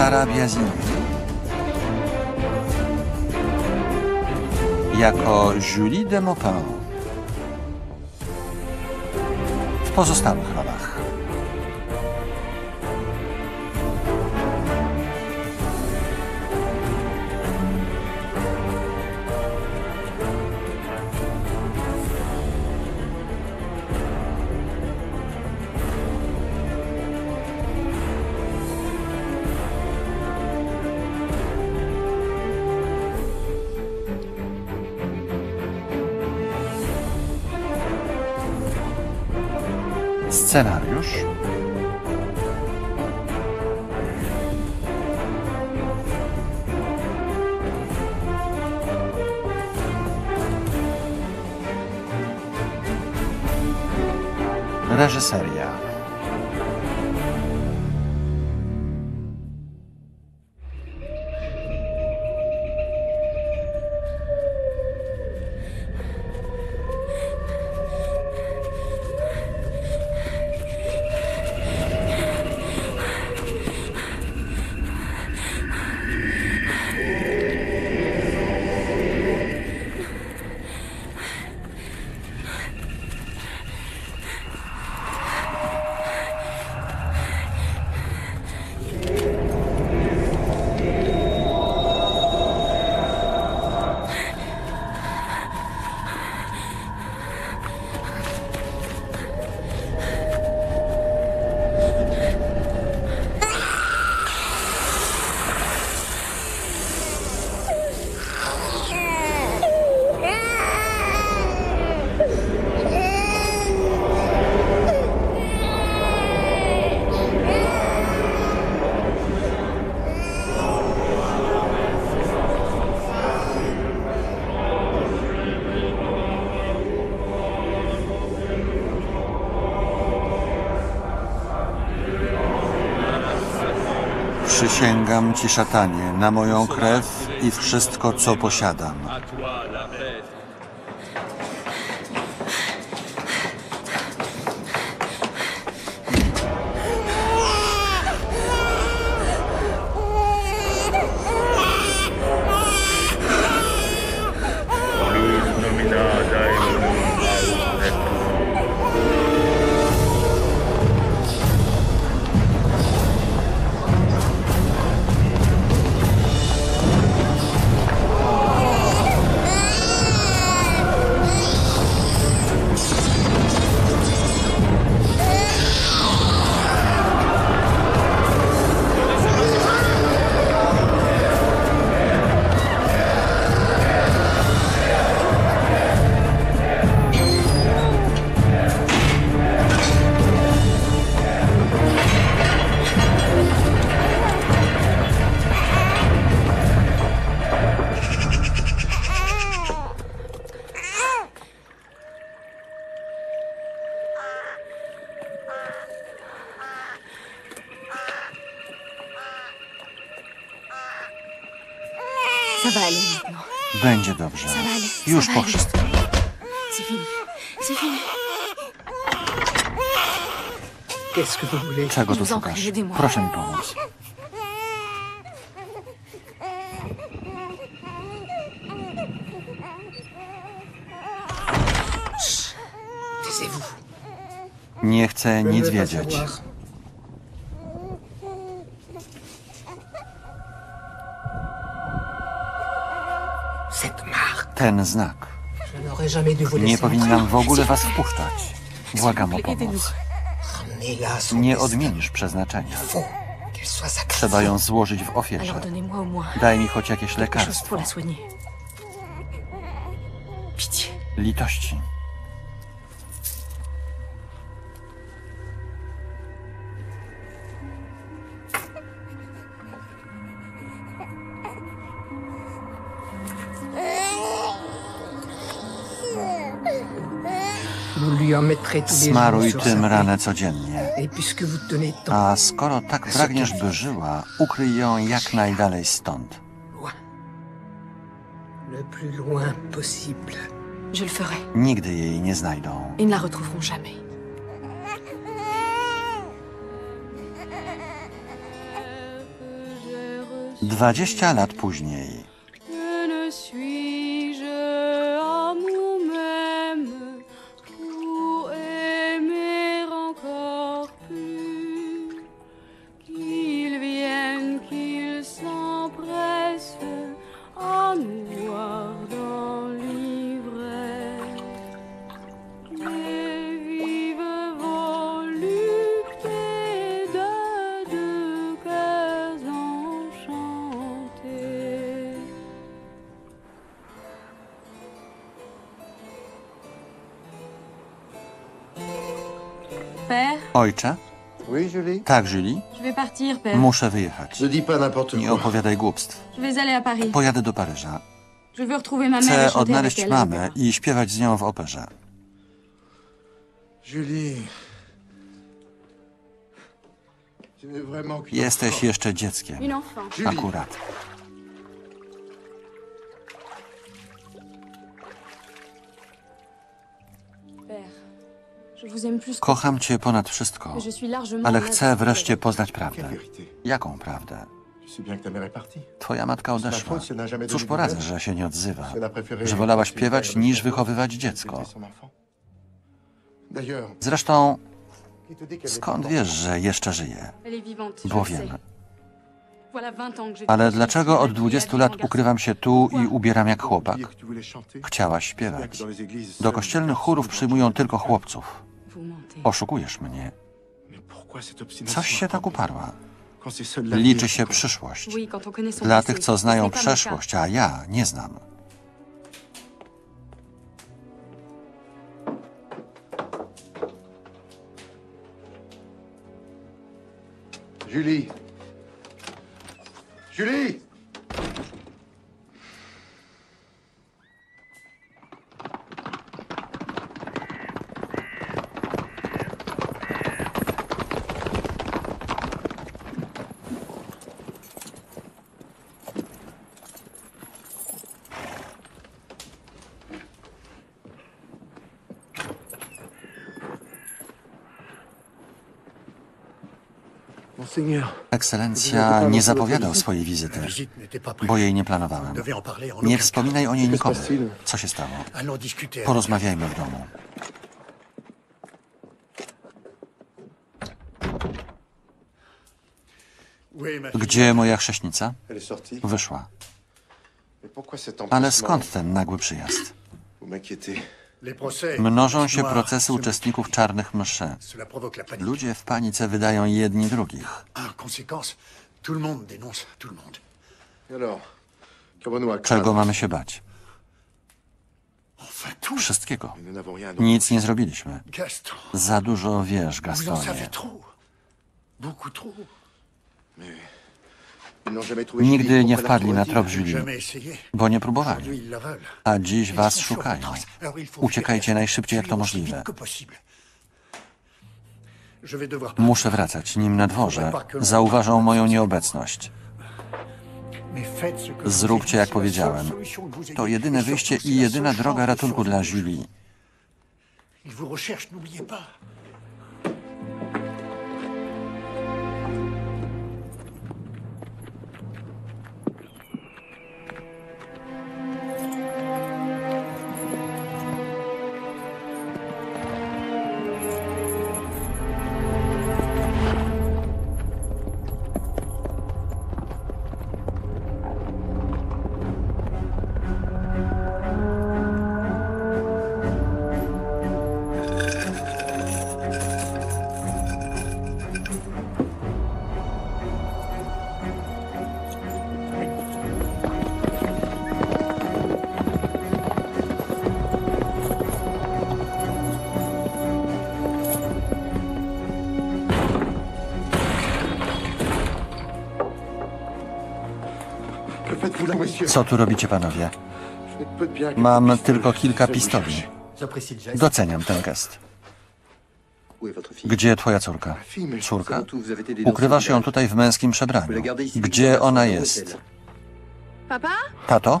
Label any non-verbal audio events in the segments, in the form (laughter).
Sara Biazini. Jako Julie de Maupin. W pozostałych rolach. igreja séria. Przysięgam ci, szatanie, na moją krew i wszystko, co posiadam. Czego tu szukasz? Proszę mi pomóc. Nie chcę nic wiedzieć. Ten znak. Nie powinnam w ogóle was wpuszczać. Błagam o pomoc. Nie odmienisz przeznaczenia. Trzeba ją złożyć w ofierze. Daj mi choć jakieś lekarstwo. Litości. Smaruj tym ranę codziennie. A skoro tak pragniesz, by żyła, ukryj ją jak najdalej stąd. loin, le plus loin possible. Je le ferai. Nigdy jej nie znajdą. Ils ne la retrouveront jamais. Dwadzieścia lat później. Ojcze? Tak, Julie? Muszę wyjechać. Nie opowiadaj głupstw. Pojadę do Paryża. Chcę odnaleźć mamę i śpiewać z nią w operze. Julie. Jesteś jeszcze dzieckiem. Akurat. Kocham cię ponad wszystko, ale chcę wreszcie poznać prawdę. Jaką prawdę? Twoja matka odeszła. Cóż poradzę, że się nie odzywa? Że wolała śpiewać niż wychowywać dziecko. Zresztą skąd wiesz, że jeszcze żyje? Bo wiem. Voilà 20 ans que je Ale dlaczego od une 20 fille lat ukrywam się tu i ubieram jak chłopak? Chciałaś śpiewać. Do kościelnych chórów przyjmują tylko chłopców. Oszukujesz mnie. Coś się tak uparła. Liczy się przyszłość. Dla tych, co znają przeszłość, a ja nie znam. Julie Julie Ekscelencja nie zapowiadał swojej wizyty, bo jej nie planowałem. Nie wspominaj o niej nikomu. Co się stało? avec Porozmawiajmy w domu. Gdzie moja chrześnica? Wyszła. Ale skąd ten nagły przyjazd? Mnożą się procesy uczestników czarnych mszy. Ludzie w panice wydają jedni drugich. En conséquence, tout le monde dénonce tout le monde. Et alors Czego mamy się bać? Wszystkiego. Nic nie zrobiliśmy. Za dużo wiesz, Gastonie. Nigdy nie wpadli na trop J'ai Julie, jamais essayé. bo nie próbowali. A dziś was szukają. Uciekajcie najszybciej jak to możliwe. Muszę wracać, nim na dworze zauważą moją nieobecność. Zróbcie jak powiedziałem. To jedyne wyjście i jedyna droga ratunku dla. Julie. Co tu robicie, panowie? Mam tylko kilka pistoli. Doceniam ten gest. Gdzie twoja córka? Córka? Ukrywasz ją tutaj w męskim przebraniu. Gdzie ona jest? Tato?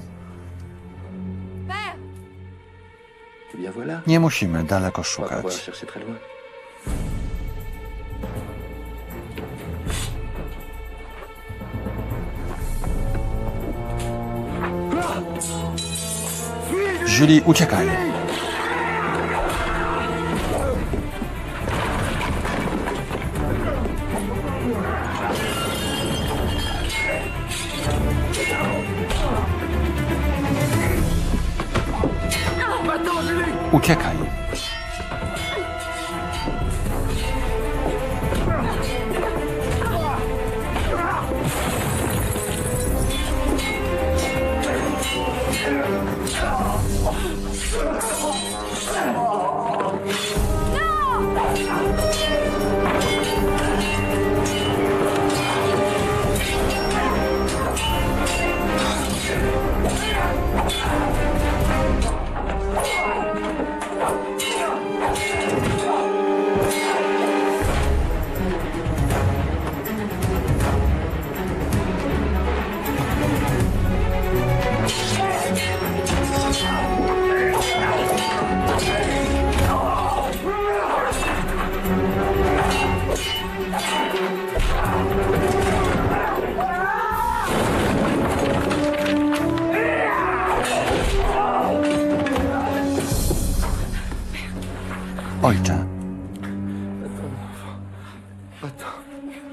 Nie musimy daleko szukać. Julie, uciekaj.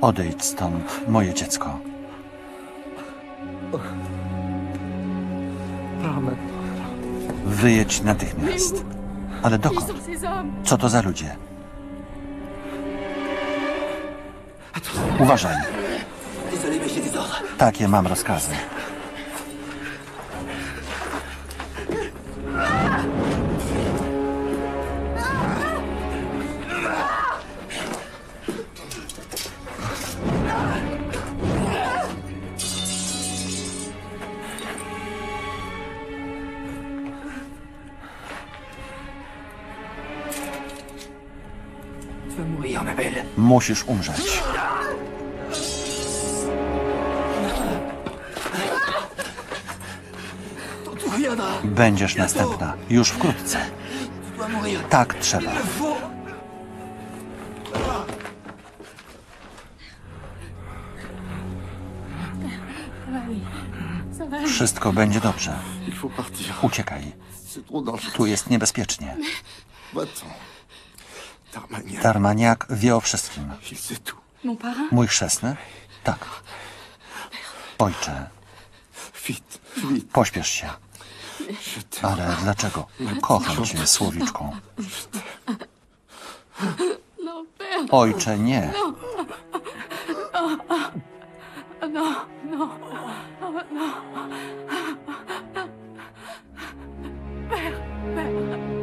Odejdź stąd, moje dziecko. Wyjedź natychmiast. Ale dokąd? Co to za ludzie? Uważaj. Takie mam rozkazy. Musisz umrzeć. Będziesz następna. Już wkrótce. Tak trzeba. Wszystko będzie dobrze. Uciekaj. Tu jest niebezpiecznie. Tarmaniak wie o wszystkim. Mój chrzestny? Tak. Ojcze, pośpiesz się. Ale dlaczego? Kocham cię, słowiczką. Père Ojcze, nie. Père, père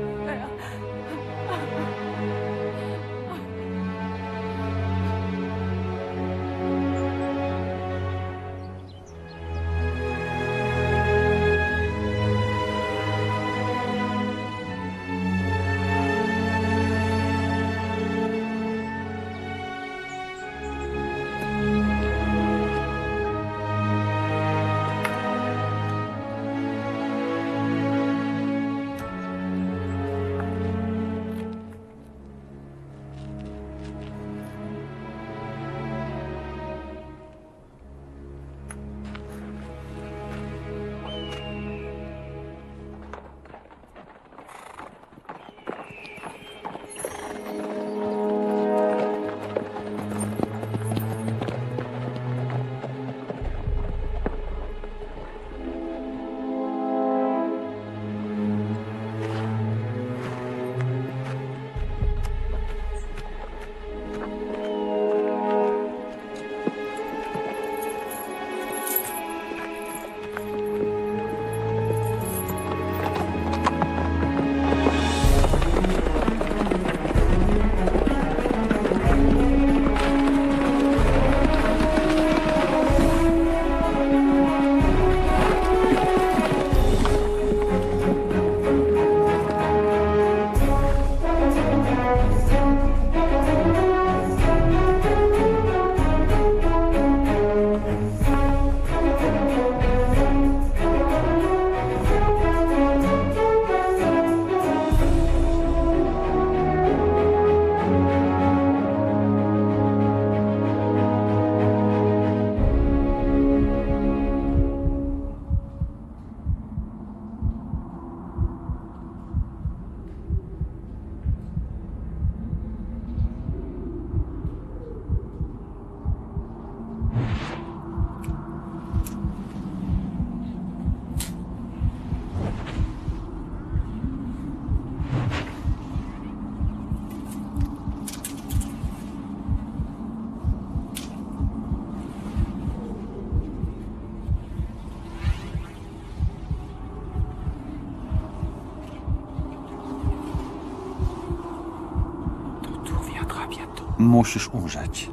Musisz umrzeć.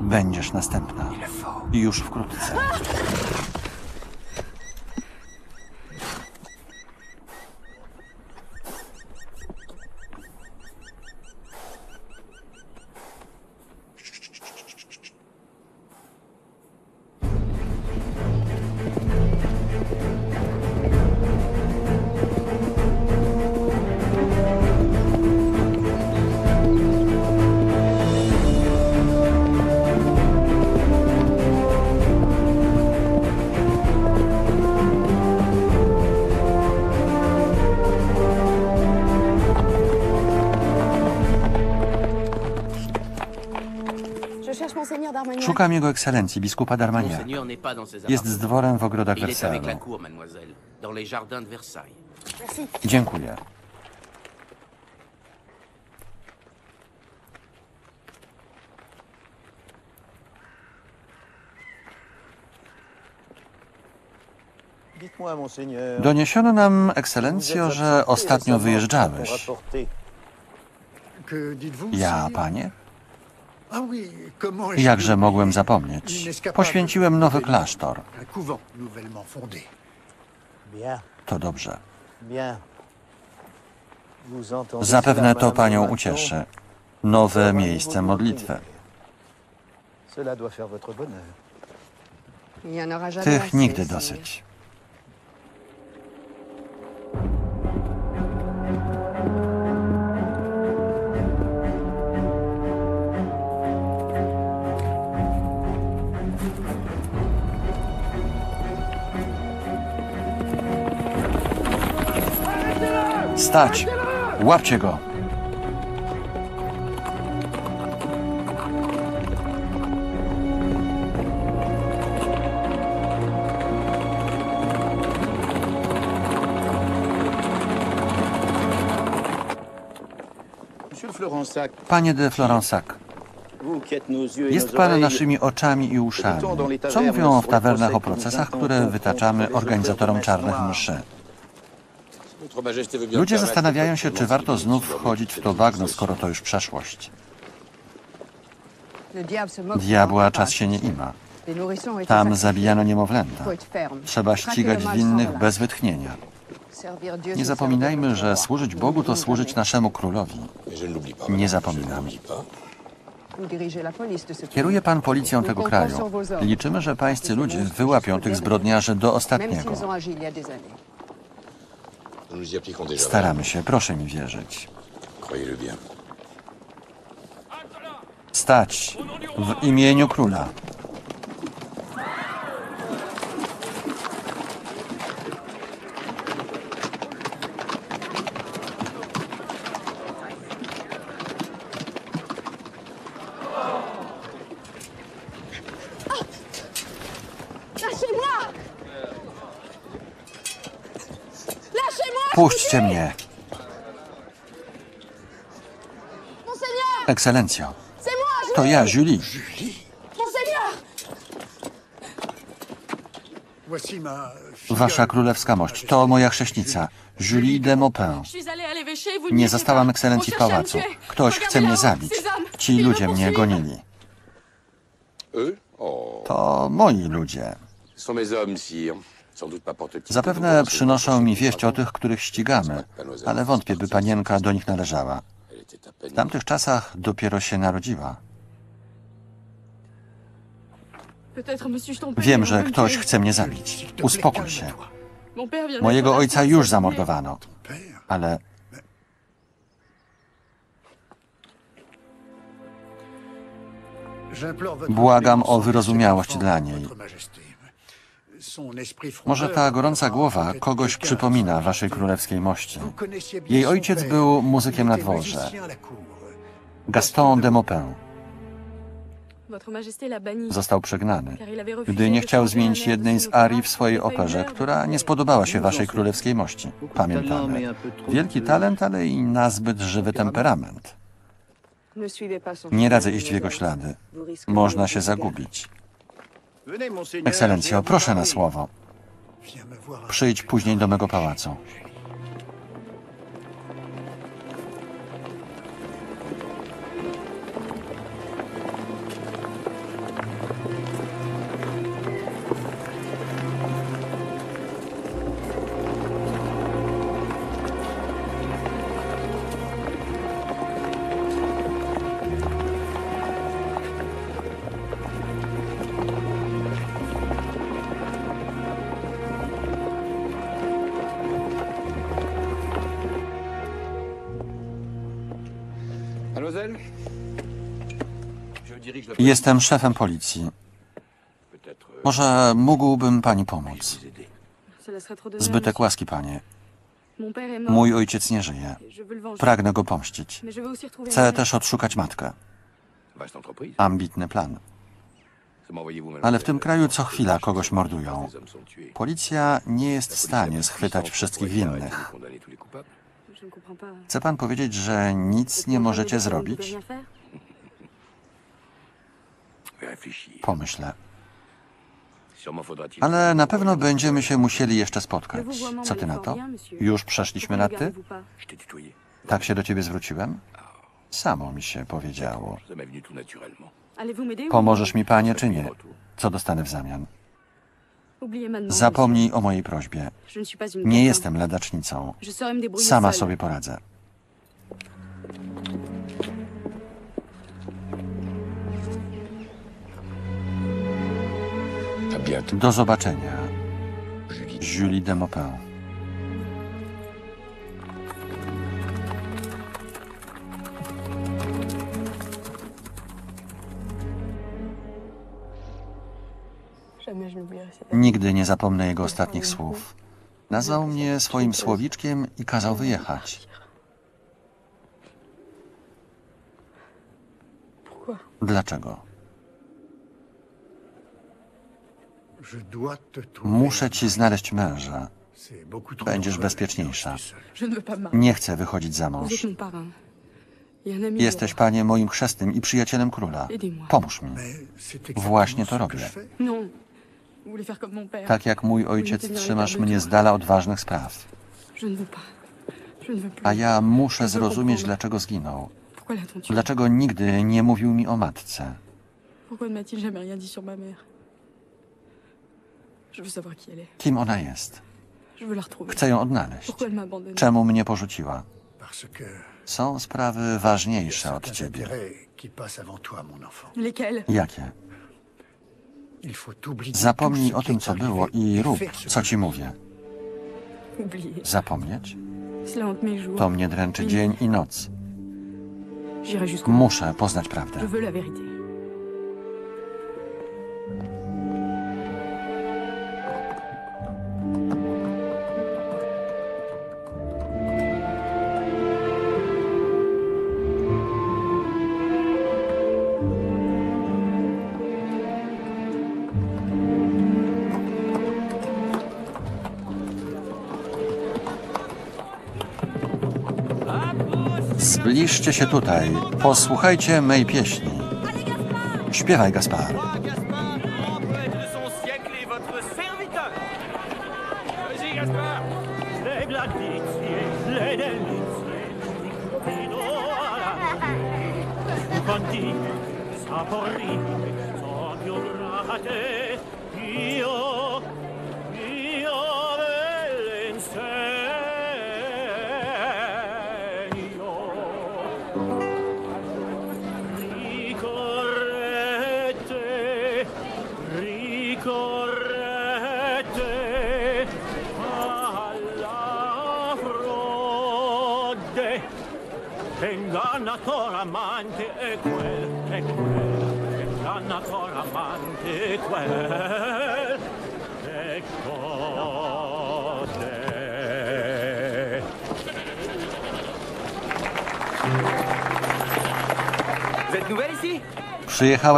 Będziesz następna. Już wkrótce. Szukam jego ekscelencji, biskupa ses Jest z dworem w ogrodach Wersalu. Dziękuję. Doniesiono nam, ekscelencjo, że ostatnio wyjeżdżałeś. Ja, panie? Ah oui, comment ai-je Jakże mogłem zapomnieć? Poświęciłem nowy klasztor. To dobrze. Zapewne to panią ucieszy. Nowe miejsce modlitwy. Cela doit faire Stać! Łapcie go! Panie de Florensac, jest pan naszymi oczami i uszami. Co mówią w tawernach o procesach, które wytaczamy organizatorom czarnych mszy? Ludzie zastanawiają się, czy warto znów wchodzić w to bagno, skoro to już przeszłość. Diabła czas się nie ima. Tam zabijano niemowlęta. Trzeba ścigać winnych bez wytchnienia. Nie zapominajmy, że służyć. Bogu to służyć naszemu królowi. Nie zapominam. Kieruje pan policją tego kraju. Liczymy, że pańscy ludzie wyłapią tych zbrodniarzy do ostatniego. s'ils ont agi il y a des années. Staramy się, proszę mi wierzyć. Stać w imieniu króla. Lâchez-moi Lâchez-moi Puśćcie mnie, Monseigneur ekscelencjo. To ja, Julie. Fille. Wasza królewska mość. To moja chrześnica, Julie de Maupin. Nie zastałam ekscelencji w pałacu. Ktoś chce mnie zabić. Ci ludzie mnie gonili. To moi ludzie. Zapewne przynoszą mi wieść o tych, których ścigamy, ale wątpię, by panienka do nich należała. W tamtych czasach dopiero się narodziła. Wiem, że ktoś chce mnie zabić. Uspokój się. Mojego ojca już zamordowano, ale Błagam o wyrozumiałość dla niej. Może ta gorąca głowa kogoś przypomina waszej królewskiej mości. Jej ojciec był muzykiem na dworze. Gaston de Maupin został przegnany, gdy nie chciał zmienić jednej z arii w swojej operze, która nie spodobała się waszej królewskiej mości. Pamiętamy. Wielki talent, ale i nazbyt żywy temperament. Nie radzę iść w jego ślady. Można się zagubić. Ekscelencjo, proszę na słowo. Przyjdź później do mego pałacu. Jestem szefem policji. Może mógłbym pani pomóc? Zbytek łaski, panie. Mój ojciec nie żyje. Pragnę go pomścić. Chcę też odszukać matkę. Ambitny plan. Ale w tym kraju co chwila kogoś mordują. Policja nie jest w stanie schwytać wszystkich winnych. Chce pan powiedzieć, że nic nie możecie zrobić? Pomyślę. Ale na pewno będziemy się musieli jeszcze spotkać. Co ty na to? Już przeszliśmy na ty? Tak się do ciebie zwróciłem? Samo mi się powiedziało. Pomożesz mi, panie, czy nie? Co dostanę w zamian? Zapomnij o mojej prośbie. Nie jestem débrouiller Sama sobie poradzę. Do zobaczenia. Julie de Maupin. Nigdy nie zapomnę jego ostatnich słów. Nazwał mnie swoim słowiczkiem i kazał wyjechać. Dlaczego? Je dois te trouver. Muszę ci znaleźć męża. Będziesz bezpieczniejsza. Nie chcę wychodzić za mąż. ami Jesteś, panie, moim chrzestnym i przyjacielem króla. Pomóż mi. Właśnie to robię. Tak jak mój ojciec, trzymasz mnie z dala od ważnych spraw. A ja muszę zrozumieć, dlaczego zginął. Dlaczego nigdy nie mówił mi o matce? Pourquoi ne m'a-t-il jamais rien dit sur ma mère Je veux savoir qui elle est. Kim ona jest? Chcę ją odnaleźć. Czemu mnie porzuciła? Są sprawy ważniejsze od ciebie. Jakie? Zapomnij o tym, co było i rób, co ci mówię. (laughs) Zapomnieć? To mnie dręczy dzień i noc. Muszę poznać prawdę. Zbliżcie się tutaj. Posłuchajcie mej pieśni. Śpiewaj, Gaspar.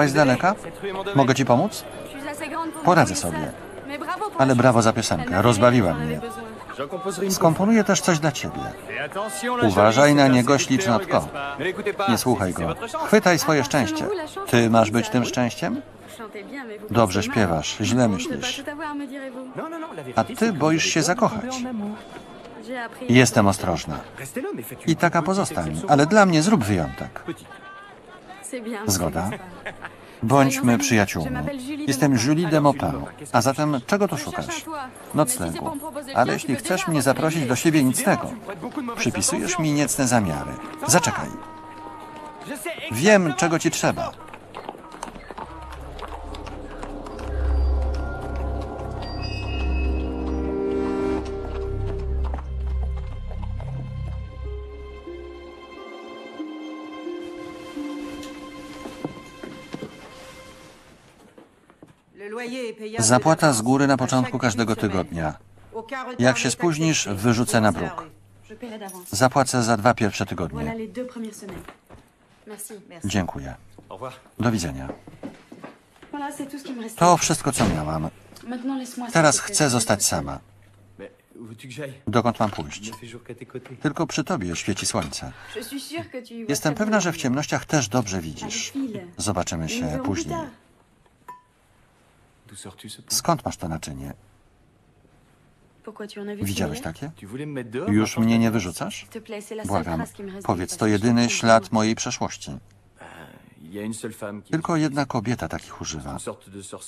Przyjechałaś z daleka? Mogę ci pomóc? Poradzę sobie. Ale brawo za piosenkę. Rozbawiła mnie. Skomponuję też coś dla ciebie. Uważaj na niego, séducteur, śliczna tko. Gaspard. Ne l'écoutez pas, Nie słuchaj go. Chwytaj swoje szczęście. Ty masz być tym szczęściem? Dobrze śpiewasz, źle myślisz. A ty boisz się zakochać. Jestem ostrożna. I taka pozostań, ale dla mnie zrób wyjątek. Zgoda. Bądźmy przyjaciółmi. Jestem Julie de Maupin. A zatem czego tu szukasz? Noclegu. Ale jeśli chcesz mnie zaprosić do siebie de mauvaises przypisujesz mi niecne zamiary. Zaczekaj. Wiem, czego ci trzeba. Zapłata z góry na początku każdego tygodnia. Jak się spóźnisz, wyrzucę na bruk. Zapłacę za dwa pierwsze tygodnie. Dziękuję. Do widzenia. To wszystko, co miałam. Teraz chcę zostać sama. Dokąd mam pójść? Tylko przy tobie świeci słońce. Jestem pewna, że w ciemnościach też dobrze widzisz. Zobaczymy się później. Skąd masz to naczynie? Widziałeś takie? Już mnie nie wyrzucasz? Błagam, powiedz, to jedyny ślad mojej przeszłości. Il y Tylko jedna kobieta takich używa.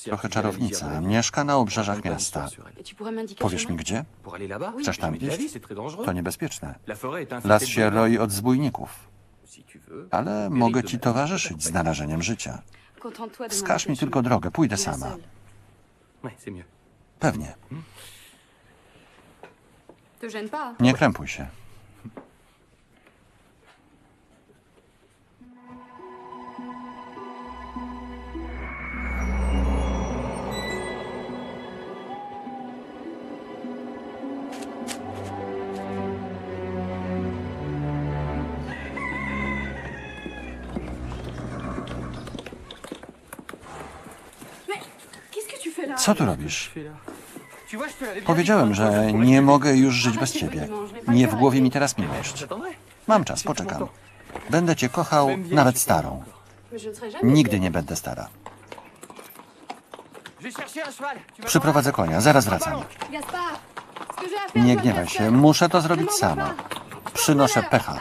Trochę czarownica. Mieszka na obrzeżach miasta. Powiesz mi gdzie? Chcesz tam iść? To niebezpieczne. Las się roi od zbójników. Ale mogę ci towarzyszyć z narażeniem życia. Wskaż mi tylko drogę, pójdę sama. C'est mieux. Pewnie. Te gêne pas. Nie krępuj się. Co tu robisz? Powiedziałem, że nie mogę już żyć bez ciebie. Nie w głowie mi teraz miłość. Mam czas, poczekam. Będę cię kochał, nawet starą. Nigdy nie będę stara. Przyprowadzę konia, zaraz wracam. Nie gniewaj się, muszę to zrobić sama. Przynoszę pecha.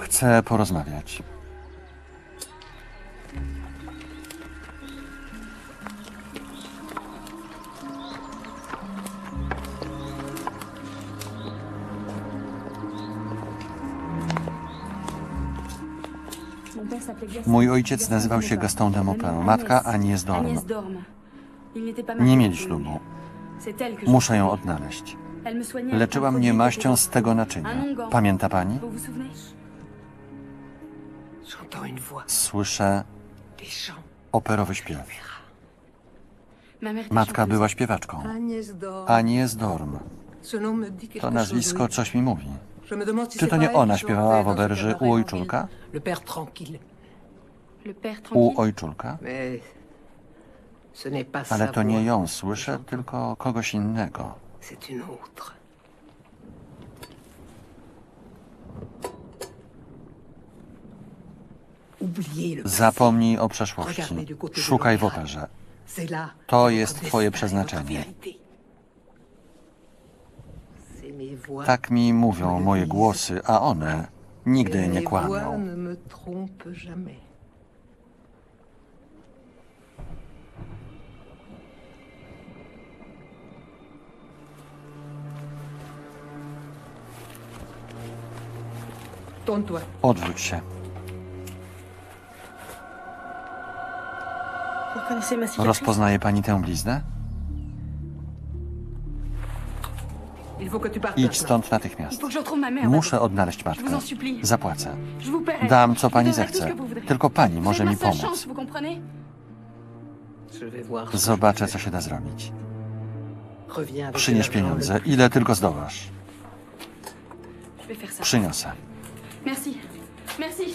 Chcę porozmawiać. Mój ojciec nazywał się Gaston de Maupin, matka Agnès Dorm. Agnès Dorm. Il n'était pas Nie mieli ślubu. Muszę ją odnaleźć. Leczyła mnie maścią z tego naczynia. Pamięta pani? Słyszę operowy śpiew. Matka była śpiewaczką. Agnès Dorm. To nazwisko coś mi mówi. Czy to nie ona śpiewała w oberży u ojczulka? U ojczulka? Ale to nie ją słyszę, tylko kogoś innego. C'est une autre. Zapomnij o przeszłości. Szukaj w operze. To jest twoje przeznaczenie. Tak mi mówią moje głosy, a one nigdy nie kłamią. Odwróć się. Rozpoznaje pani tę bliznę? Idź stąd natychmiast. Muszę odnaleźć matkę. Zapłacę. Dam, co pani zechce. Tylko pani może mi pomóc. Zobaczę, co się da zrobić. Przynieś pieniądze, ile tylko zdołasz. Przyniosę. Merci. Merci.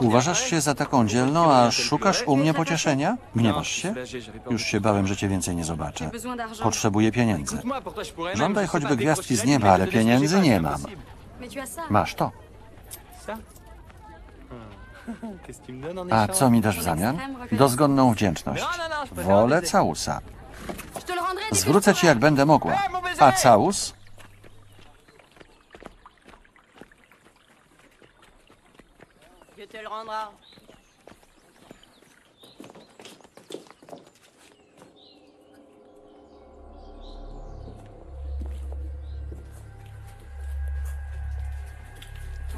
Uważasz się za taką dzielną, a szukasz u mnie pocieszenia? Gniewasz się? Już się bałem, że cię więcej nie zobaczę. Potrzebuję pieniędzy. Żądaj choćby gwiazdki z nieba, ale pieniędzy nie mam. Masz to. A co mi dasz w zamian? Dozgonną wdzięczność. Wolę całusa. Zwrócę ci jak będę mogła. A całus? Rendrai.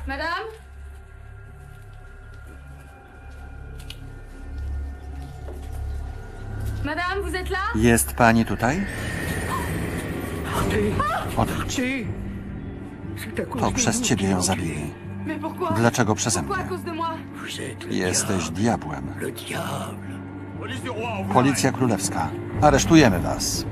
Madame Madame, vous êtes là Jest pani tutaj? Odejdź. To przez ciebie ją zabili. Dlaczego przeze mnie? Jesteś diabłem. Policja Królewska. Aresztujemy was.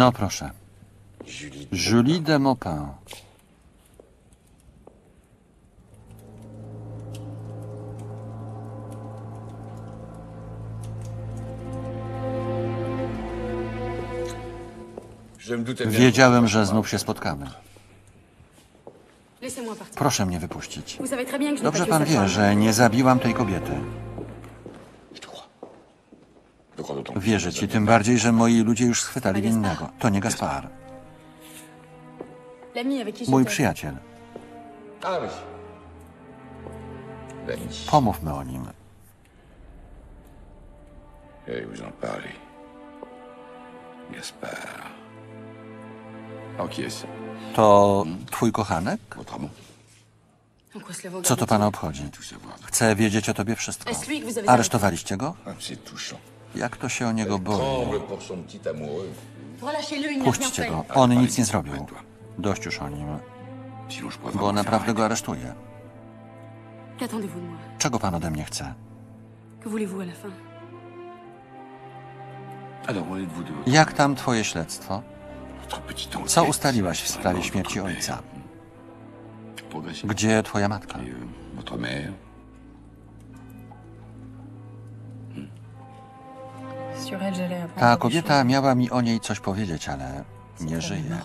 No proszę. Julie. De Maupin. Wiedziałem, że znów się spotkamy. Proszę mnie wypuścić. Dobrze pan wie, że nie zabiłam tej kobiety. Je te crois. Je crois d'autant plus. Wierzę ci, tym bardziej, że moi ludzie już schwytali winnego. To nie Gaspar. Mój przyjaciel. Pomówmy o nim. Et vous en parlez. Gaspard. Alors qui est-ce To twój kochanek? Votre amant Co to pana obchodzi? Chcę wiedzieć o tobie wszystko. Aresztowaliście go? Ah, C'est touchant. Jak to się o niego boi? Puśćcie go. On nic nie zrobił. Dość już o nim, bo naprawdę go aresztuję. Czego pan ode mnie chce? Jak tam twoje śledztwo? Co ustaliłaś w sprawie śmierci ojca? Gdzie twoja matka? Ta kobieta miała mi o niej coś powiedzieć, ale nie żyje.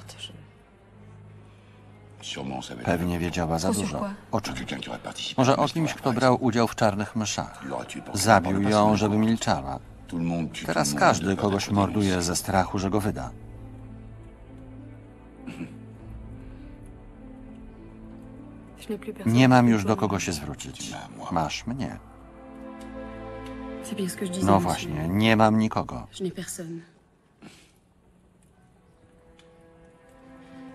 Pewnie wiedziała za dużo. O czym? Może o kimś, kto brał udział w czarnych mszach. Zabił ją, żeby milczała. Teraz każdy kogoś morduje ze strachu, że go wyda. Nie mam już do kogo się zwrócić. Masz mnie. No właśnie, nie mam nikogo. Je n'ai personne.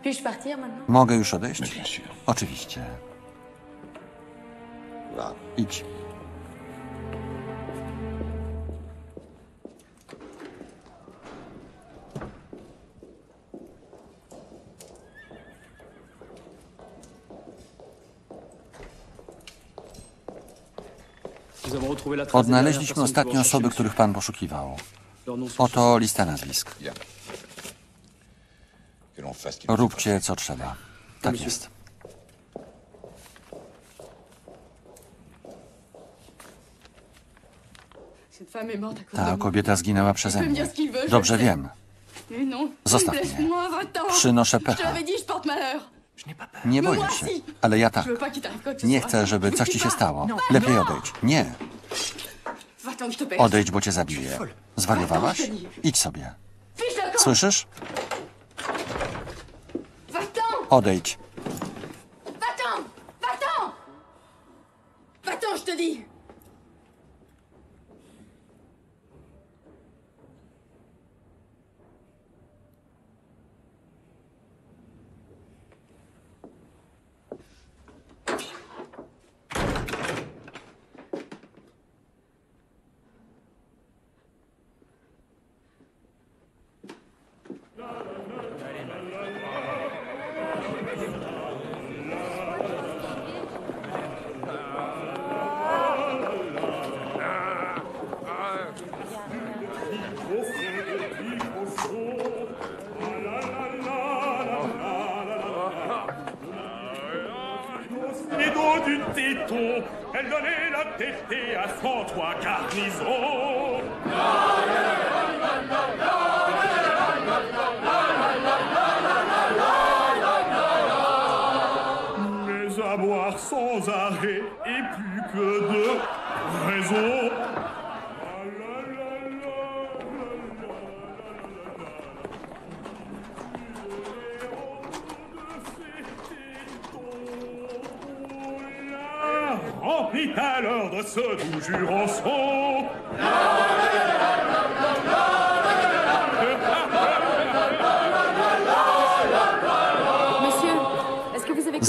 Puis-je partir maintenant Mogę już odejść? Oczywiście. Va. Idź. Odnaleźliśmy ostatnie osoby, których pan poszukiwał. Oto lista nazwisk. Róbcie co trzeba. Tak jest. Cause Ta kobieta zginęła przeze mnie. Dobrze wiem. Non. Zostaw mnie. Przynoszę pecha. Nie boję się, ale ja tak. Nie chcę, żeby coś ci się stało. Non. Lepiej Non. odejdź. Nie, odejdź, bo cię zabiję. Zwariowałaś? Idź sobie. Słyszysz? Odejdź. Va-t'en. Va-t'en. Va-t'en, je te dis.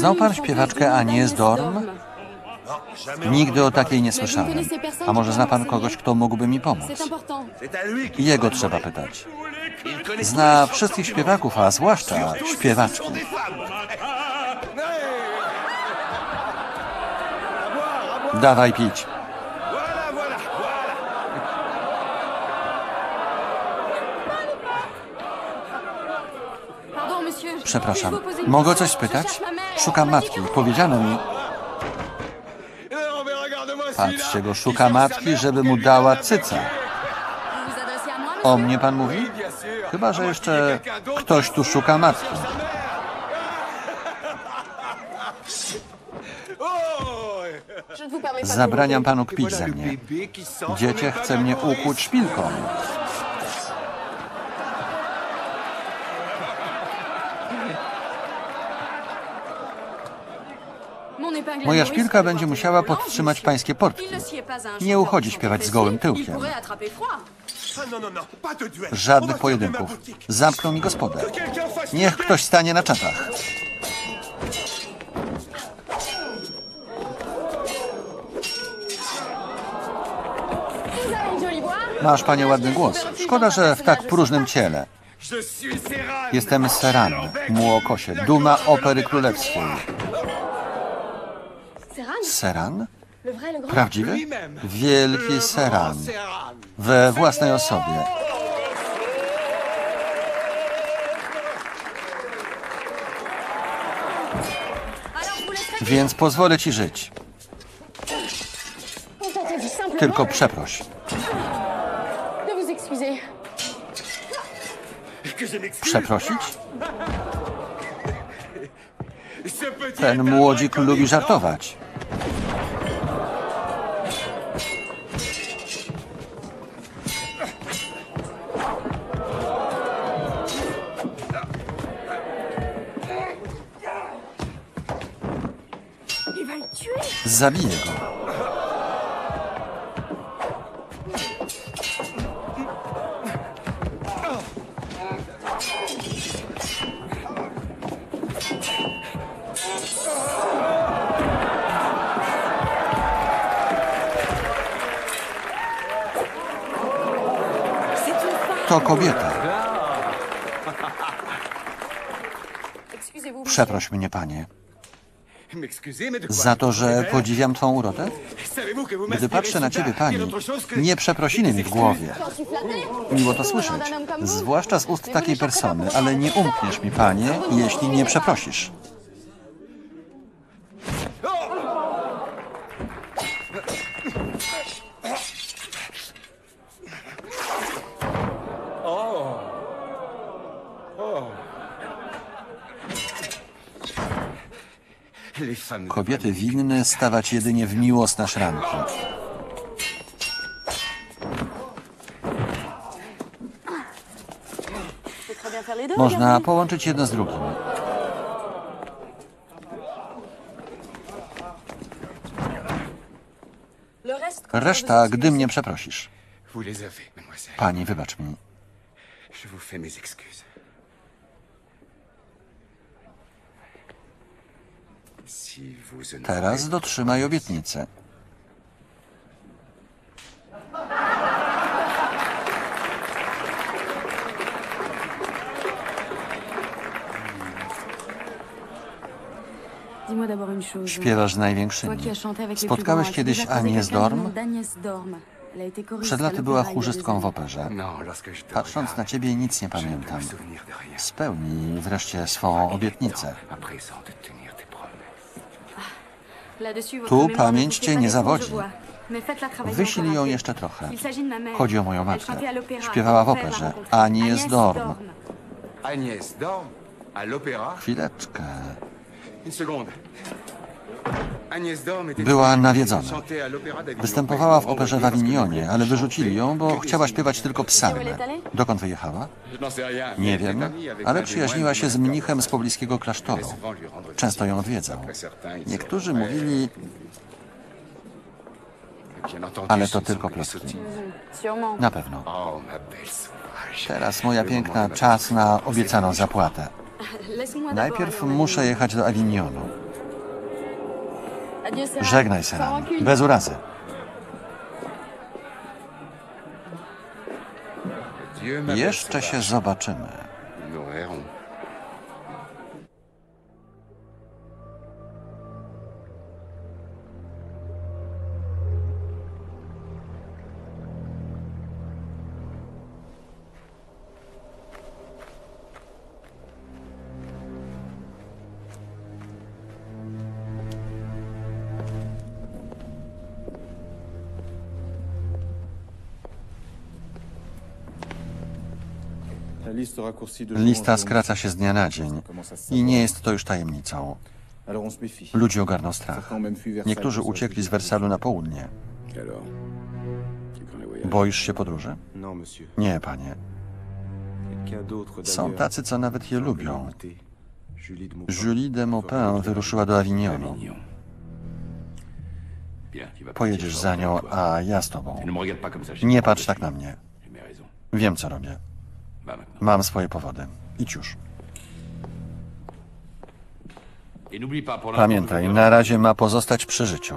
Znał pan śpiewaczkę Anię Agnès Dorm? Nigdy o takiej nie słyszałem. A może zna pan kogoś, kto mógłby mi pomóc? Jego trzeba pytać. Zna wszystkich śpiewaków, a zwłaszcza śpiewaczki. Dawaj pić. Przepraszam. Mogę coś spytać? Dit matki. Powiedziano mi. Patrzcie go, szuka matki, żeby mu dała cyca. O mnie pan mówi? Chyba, że jeszcze ktoś tu szuka matki. Zabraniam panu kpić ze mnie. Dziecię chce mnie ukłuć szpilką. Moja szpilka będzie musiała podtrzymać pańskie portki. Nie uchodzi śpiewać z gołym tyłkiem. pourrait attraper froid. Żadnych pojedynków. Zamknął mi gospodę. Niech ktoś stanie na czatach. Masz panie ładny głos. Szkoda, że w tak próżnym ciele. Jestem Seran, Młokosie, duma opery królewskiej. Seran? Prawdziwy? Wielki Seran. We własnej osobie. Więc pozwolę ci żyć. Tylko przeproś. Przeprosić? (laughs) Ten młodzik lubi żartować. Zabiję go. To kobieta. Przeproś mnie, panie. Za to, że podziwiam twą urodę? Gdy patrzę na ciebie, pani, nie przeprosiny mi w głowie. Miło to słyszeć, zwłaszcza z ust takiej persony, ale nie umkniesz mi, panie, jeśli nie przeprosisz. Kobiety winny stawać jedynie w miłosne szranki. Można połączyć jedno z drugim. Reszta, gdy mnie przeprosisz. Pani, wybacz mi. Je vous fais mes excuses. Si vous honorez- Teraz dotrzymaj obietnicę. Śpiewasz z największymi. as-tu kiedyś Anię Dorm? Przed laty była chórzystką w operze. Te Patrząc na ciebie nic nie pamiętam. Spełnij wreszcie swą obietnicę. Tu pamięć cię nie zawodzi. encore ją jeszcze trochę. Chodzi o moją matkę. Śpiewała w operze. rencontrée. Agnès Dorm. Agnès Dorm, à l'opéra. Chwileczkę. Une seconde. Była nawiedzona. Występowała w operze w Awinionie, ale wyrzucili ją, bo chciała śpiewać tylko psalmy. Dokąd wyjechała? Nie wiem, ale przyjaźniła się z mnichem z pobliskiego klasztoru. Często ją odwiedzał. Niektórzy mówili, ale to tylko plotki. Na pewno. Teraz, moja piękna, czas na obiecaną zapłatę. Najpierw muszę jechać do Awinionu. Żegnaj, rancune. Bez urazy. Jeszcze się zobaczymy. Lista skraca się z dnia na dzień i nie jest to już tajemnicą. Ludzi ogarnął strach. Niektórzy uciekli z Wersalu na południe. Boisz się podróży? Nie, panie. Są tacy, co nawet je lubią. Julie de Maupin. Wyruszyła do Avignonu. Pojedziesz za nią, a ja z tobą. Nie patrz tak na mnie. Wiem, co robię. Maintenant. Mam swoje powody. Idź już. Pamiętaj, na razie ma pozostać przy życiu.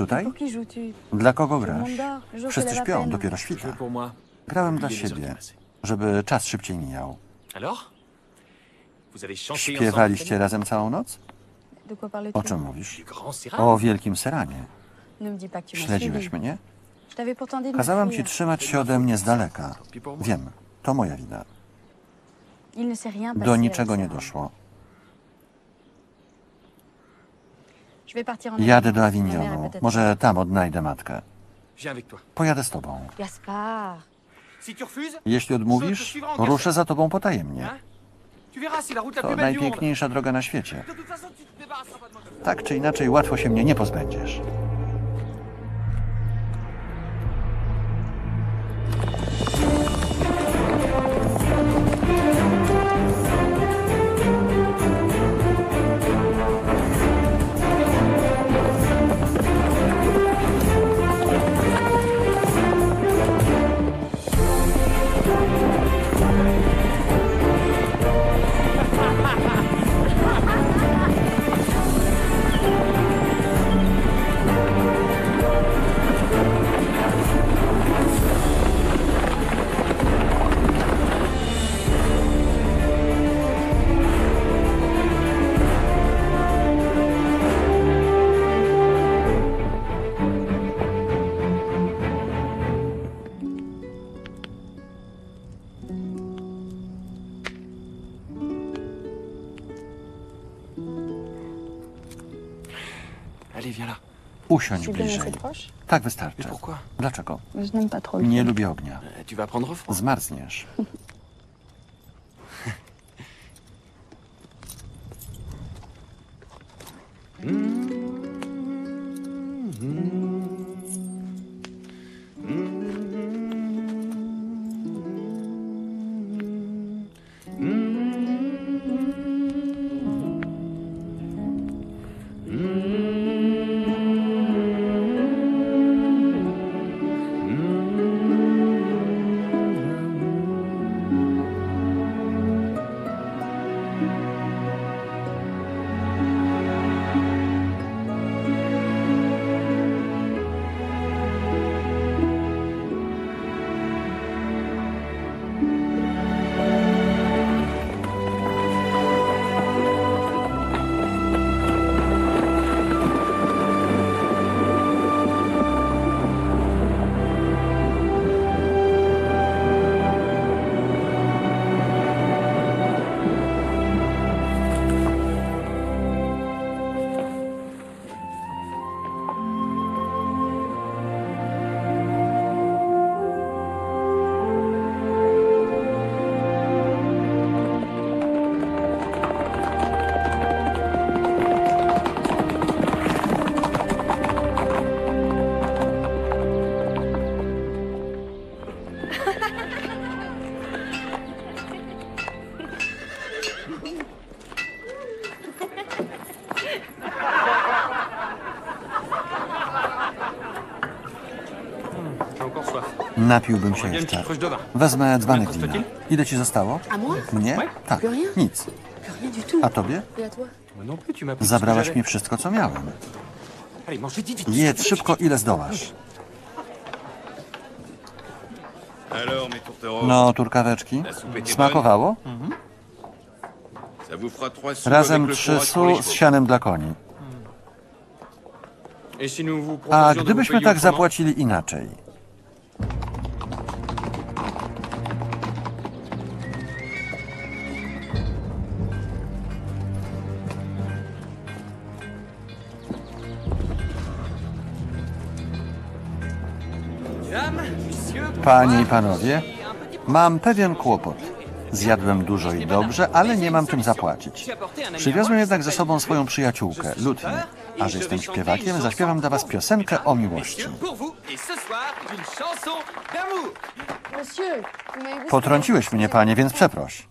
Tutaj? Dla kogo grasz? Wszyscy śpią, dopiero świta. Grałem dla siebie, żeby czas szybciej mijał. Śpiewaliście razem całą noc? O czym mówisz? O wielkim seranie. M'as Śledziłeś mnie? Kazałam ci trzymać się ode mnie z daleka. Wiem, to moja wina. Do niczego nie doszło. Je vais partir en Jadę do Avignonu. Może tam odnajdę matkę. Pojadę z tobą. Jeśli odmówisz, ruszę za tobą potajemnie. To najpiękniejsza droga na świecie. Tak czy inaczej, łatwo się mnie nie pozbędziesz. Allez, Usiądź bliżej. Tak wystarczy. Dlaczego? Nie lubię ognia. Tu vas prendre froid. Zmarzniesz. (laughs) Napiłbym się jeszcze. Wezmę dzbanek wina. Ile ci zostało? Mnie? Tak. Nic. A tobie? Que Zabrałaś mi wszystko, co miałem. Jedz szybko, ile zdołasz. No, turkaweczki. Smakowało? sous Razem trzy su z sianem dla koni. Vous A gdybyśmy tak zapłacili inaczej? Panie i panowie, mam pewien kłopot. Zjadłem dużo i dobrze, ale nie mam czym zapłacić. Przywiozłem jednak ze sobą swoją przyjaciółkę, Lutnię. A że jestem śpiewakiem, zaśpiewam dla was piosenkę o miłości. Potrąciłeś mnie, panie, więc przeproś.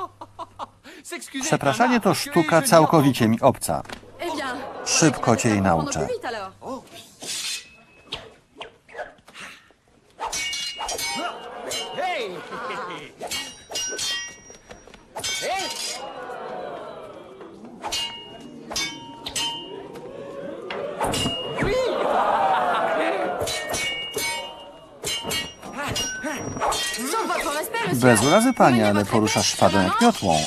Przepraszanie to sztuka całkowicie mi obca. Szybko cię jej nauczę. Respect, monsieur. Bez urazy, panie, ale poruszasz szpadą jak miotłą.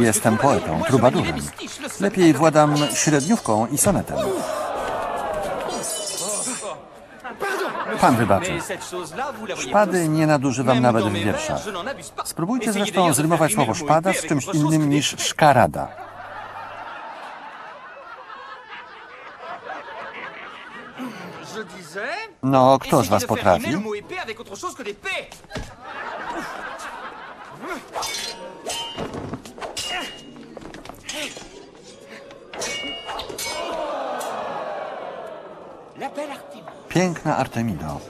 Jestem poetą, trubadurem. Lepiej władam średniówką i sonetem. Pan wybaczy. Szpady nie nadużywam nawet w wierszach. Spróbujcie zresztą zrymować słowo szpada z czymś innym niż szkarada. No, kto z was potrafi? Piękna Artemido.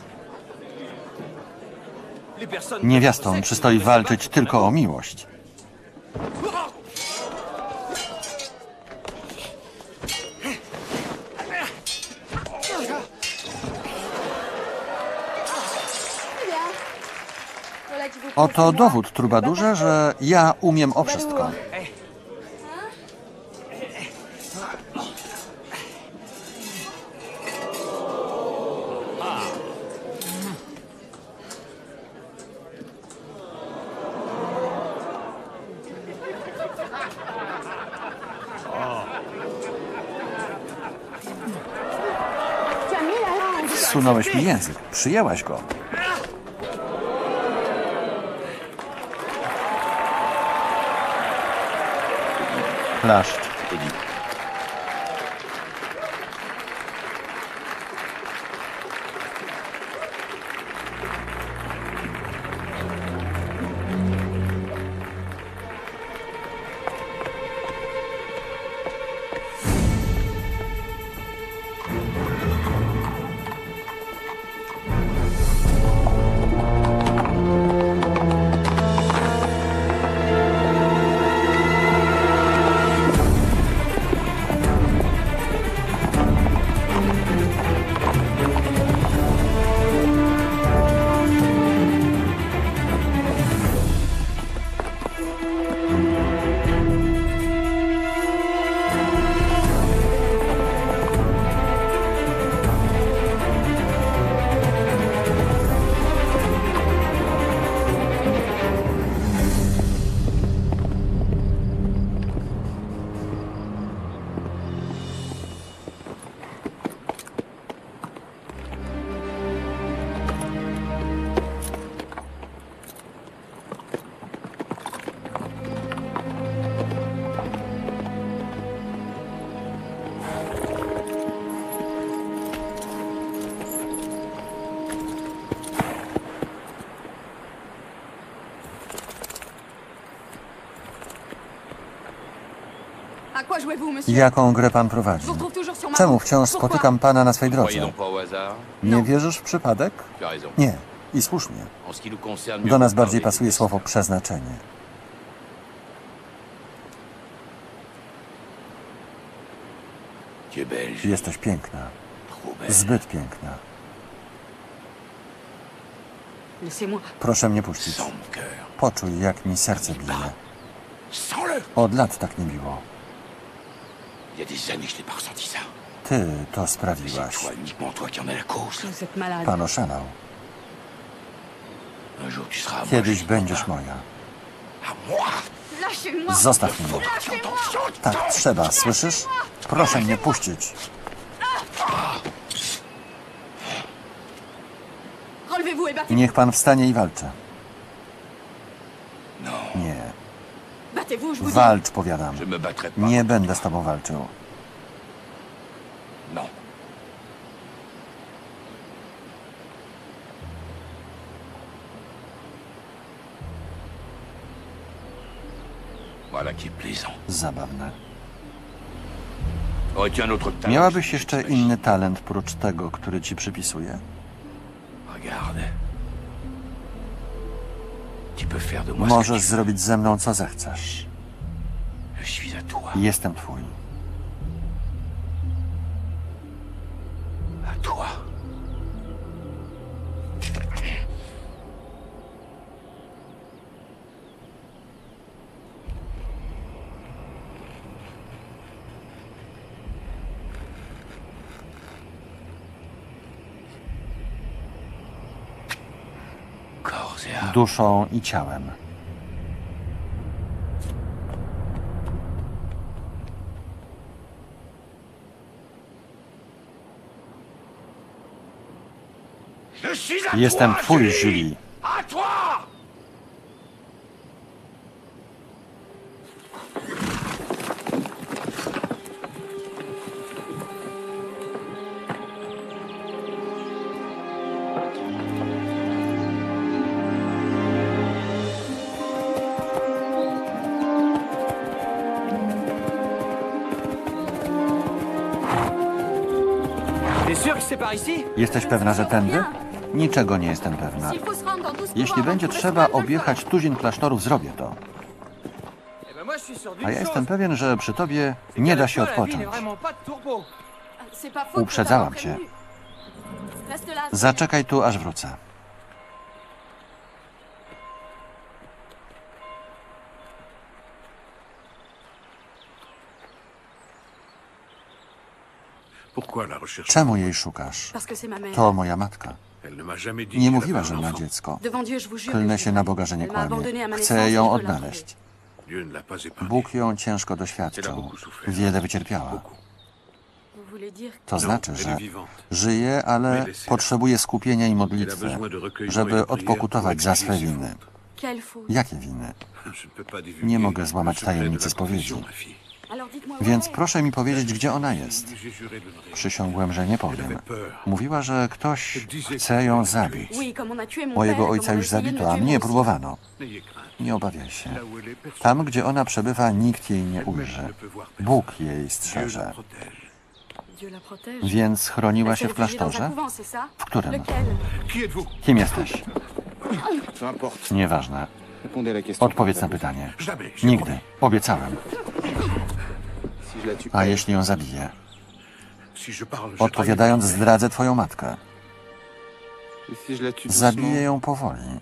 Niewiastom przystoi walczyć tylko o miłość. Oto dowód, trubadurze, że ja umiem o wszystko. Zsunąłeś mi język. Przyjęłaś go. Plaszcz. Jaką grę pan prowadzi? Czemu wciąż spotykam pana na swej drodze? Nie wierzysz w przypadek? Nie. I słusznie. Do nas bardziej pasuje słowo przeznaczenie. Jesteś piękna. Zbyt piękna. Proszę mnie puścić. Poczuj, jak mi serce bije. Od lat tak nie biło. Il y a des années que je n'ai pas ressenti ça. Ty to C'est sprawiłaś. toi, uniquement toi qui en as la cause. Vous êtes malade. Pan oszalał. Un jour tu seras à moi. Kiedyś będziesz moja. À moi Lâchez-moi. Zostaw mnie. Tak trzeba, słyszysz? Proszę mnie puścić. Relevez-vous et battez-vous. Niech pan wstanie i walczy. Non, Nie. Battez-vous, je vous dis. Walcz, powiadam. Nie będę z tobą walczył. Plaisant. Zabawne. Talent Miałabyś jeszcze inny talent prócz tego, który ci przypisuję? Regarde. Możesz zrobić ze mną, co zechcesz. Jestem twój. Duszą i ciałem. Jestem twój, Julie. Jesteś pewna, że tędy? Niczego nie jestem pewna. Jeśli będzie trzeba objechać tuzin klasztorów, zrobię to. A ja jestem pewien, że przy tobie nie da się odpocząć. Uprzedzałam cię. Zaczekaj tu, aż wrócę. Czemu jej szukasz? To moja matka. Nie mówiła, że ma dziecko. Klnę się na Boga, że nie kłamie. Chcę ją odnaleźć. Bóg ją ciężko doświadczył. Wiele wycierpiała. To znaczy, że żyje, ale potrzebuje skupienia i modlitwy, żeby odpokutować za swe winy. Jakie winy? (laughs) Nie mogę złamać tajemnicy spowiedzi. Więc proszę mi powiedzieć, gdzie ona jest. Przysiągłem, że nie powiem. Mówiła, że ktoś chce ją zabić. Mojego ojca już zabito, a mnie próbowano. Nie obawiaj się. Tam, gdzie ona przebywa, nikt jej nie ujrzy. Bóg jej strzeże. Więc chroniła się w klasztorze? W którym? Kim jesteś? Nieważne. Odpowiedz na pytanie. Nigdy. Obiecałem. A jeśli ją zabiję? Odpowiadając, zdradzę twoją matkę. Zabiję ją powoli,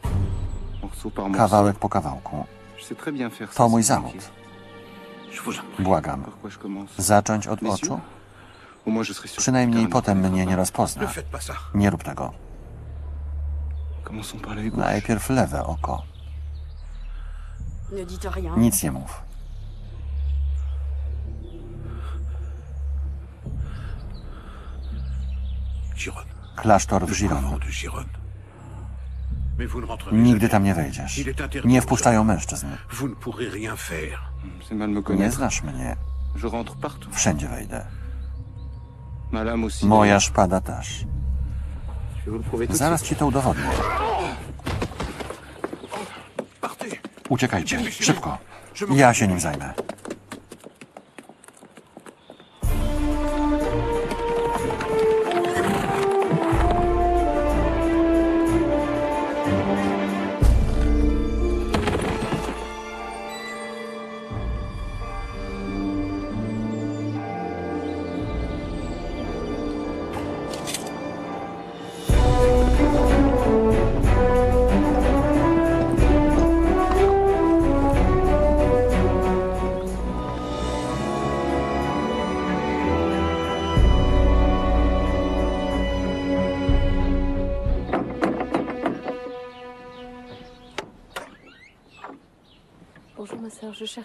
kawałek po kawałku. To mój zawód. Błagam. Zacząć od oczu? Przynajmniej potem mnie nie rozpozna. Nie rób tego. Najpierw lewe oko. Ne dites rien. Nic nie mów. Klasztor w Le Giron. couvent de Gironne. Mais vous ne rentrerez Nigdy tam nie wejdziesz. Nie wpuszczają mężczyzn. Nie znasz mnie. Wszędzie wejdę. Moja szpada też. Zaraz ci to udowodnię. Uciekajcie. Szybko. Ja się nim zajmę.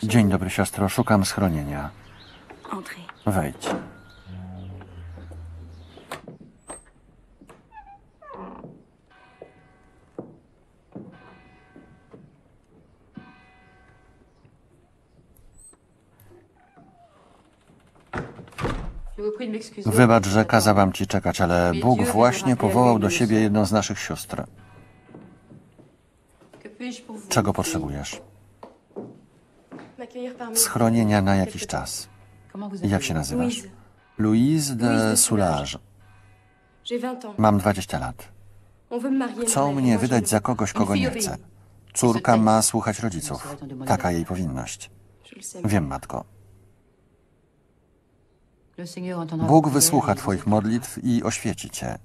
Dzień dobry, siostro. Szukam schronienia. Wejdź. Wybacz, że kazałam ci czekać, ale Bóg właśnie powołał do siebie jedną z naszych sióstr. Czego potrzebujesz? Schronienia na jakiś czas. Jak się nazywasz? Louise. De Soulage. J'ai 20 ans. Mam 20 lat. Chcą mnie wydać za kogoś, kogo nie chcę. Córka ma słuchać rodziców. Taka jej powinność. Wiem, matko. Bóg wysłucha Twoich modlitw i oświeci Cię.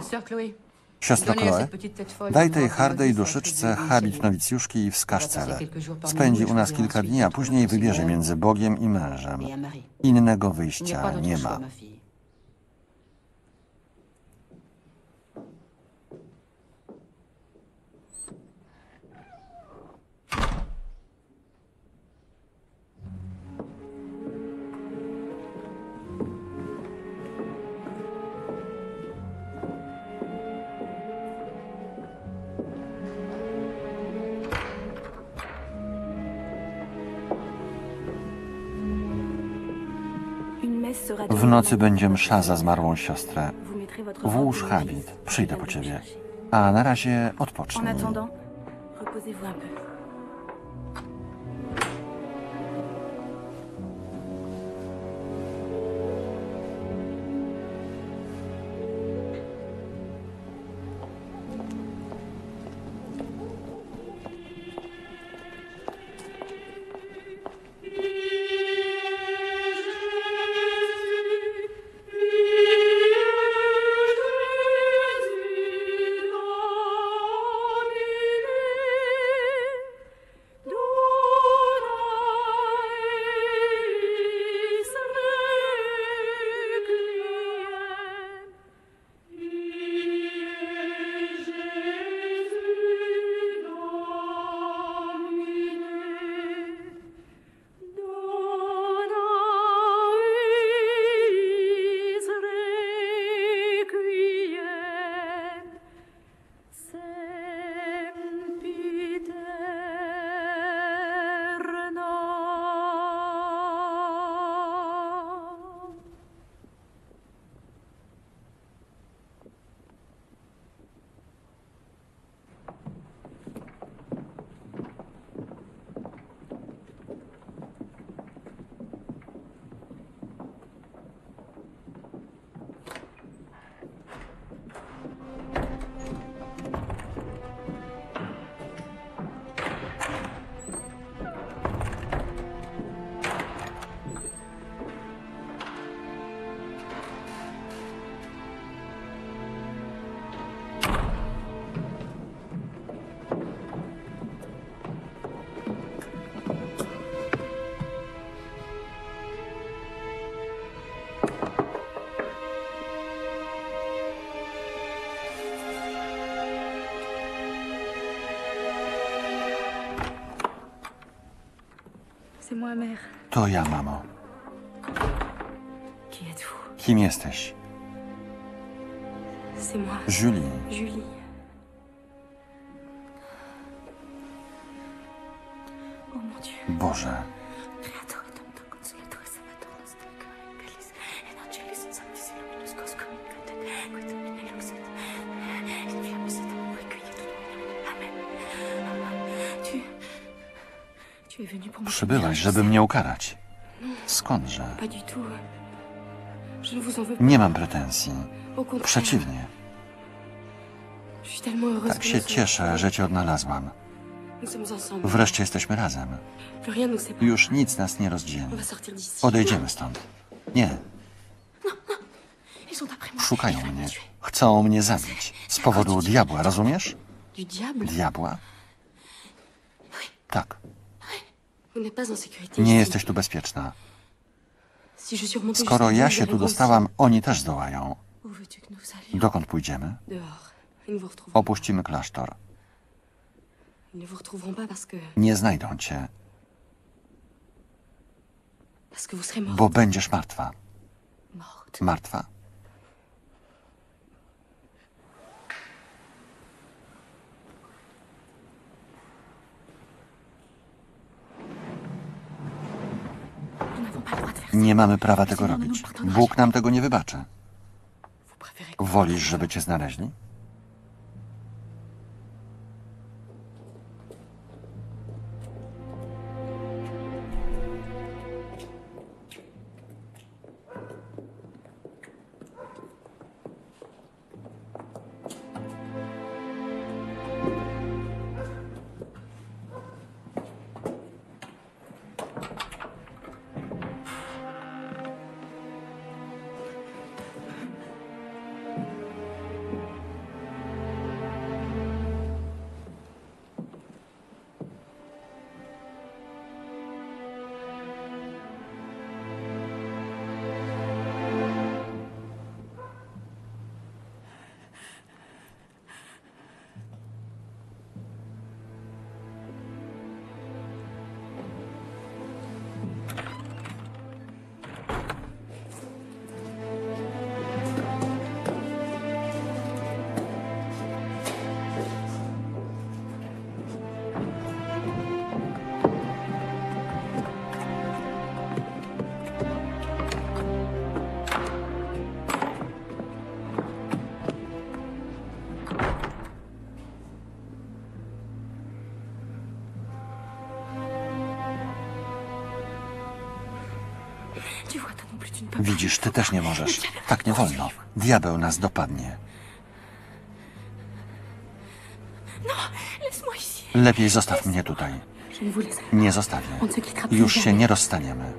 Sœur Chloé, Siostro Chloe, daj tej hardej duszyczce habit nowicjuszki i wskaż cele. Spędzi u nas kilka dni, a później wybierze między Bogiem i mężem. Innego wyjścia nie ma. W nocy będzie msza za zmarłą siostrę. Włóż habit, przyjdę po ciebie. A na razie odpocznij. Moi, mère. To ja, mamo. Qui êtes-vous Kim jesteś? C'est moi. Julie. Julie. Żeby mnie ukarać. Skądże? Nie mam pretensji. Przeciwnie. Tak się cieszę, że cię odnalazłam. Wreszcie jesteśmy razem. Już nic nas nie rozdzieli. Odejdziemy stąd. Nie, après moi. szukają mnie. Chcą mnie zabić. Z powodu diabła, rozumiesz? Diabła? Tak. Vous n'êtes pas en sécurité. Nie jesteś tu bezpieczna. Skoro ja się tu dostałam, oni też zdołają. Dokąd pójdziemy? Opuścimy klasztor. Nie znajdą cię, bo będziesz martwa. Martwa? Nie mamy prawa tego robić. Bóg nam tego nie wybaczy. Wolisz, żeby cię znaleźli? Widzisz, ty też nie możesz. Tak nie wolno. Diabeł nas dopadnie. Ici. Lepiej zostaw mnie tutaj. Nie zostawię. Już się nie rozstaniemy.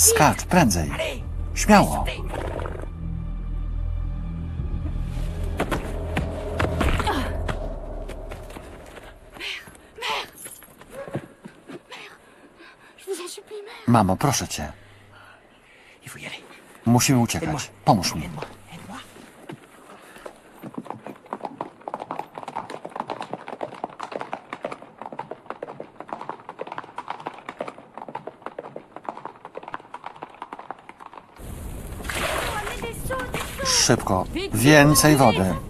Skacz, prędzej. Śmiało. Mamo, proszę cię. Musimy uciekać. Pomóż mi. Szybko. Więcej wody.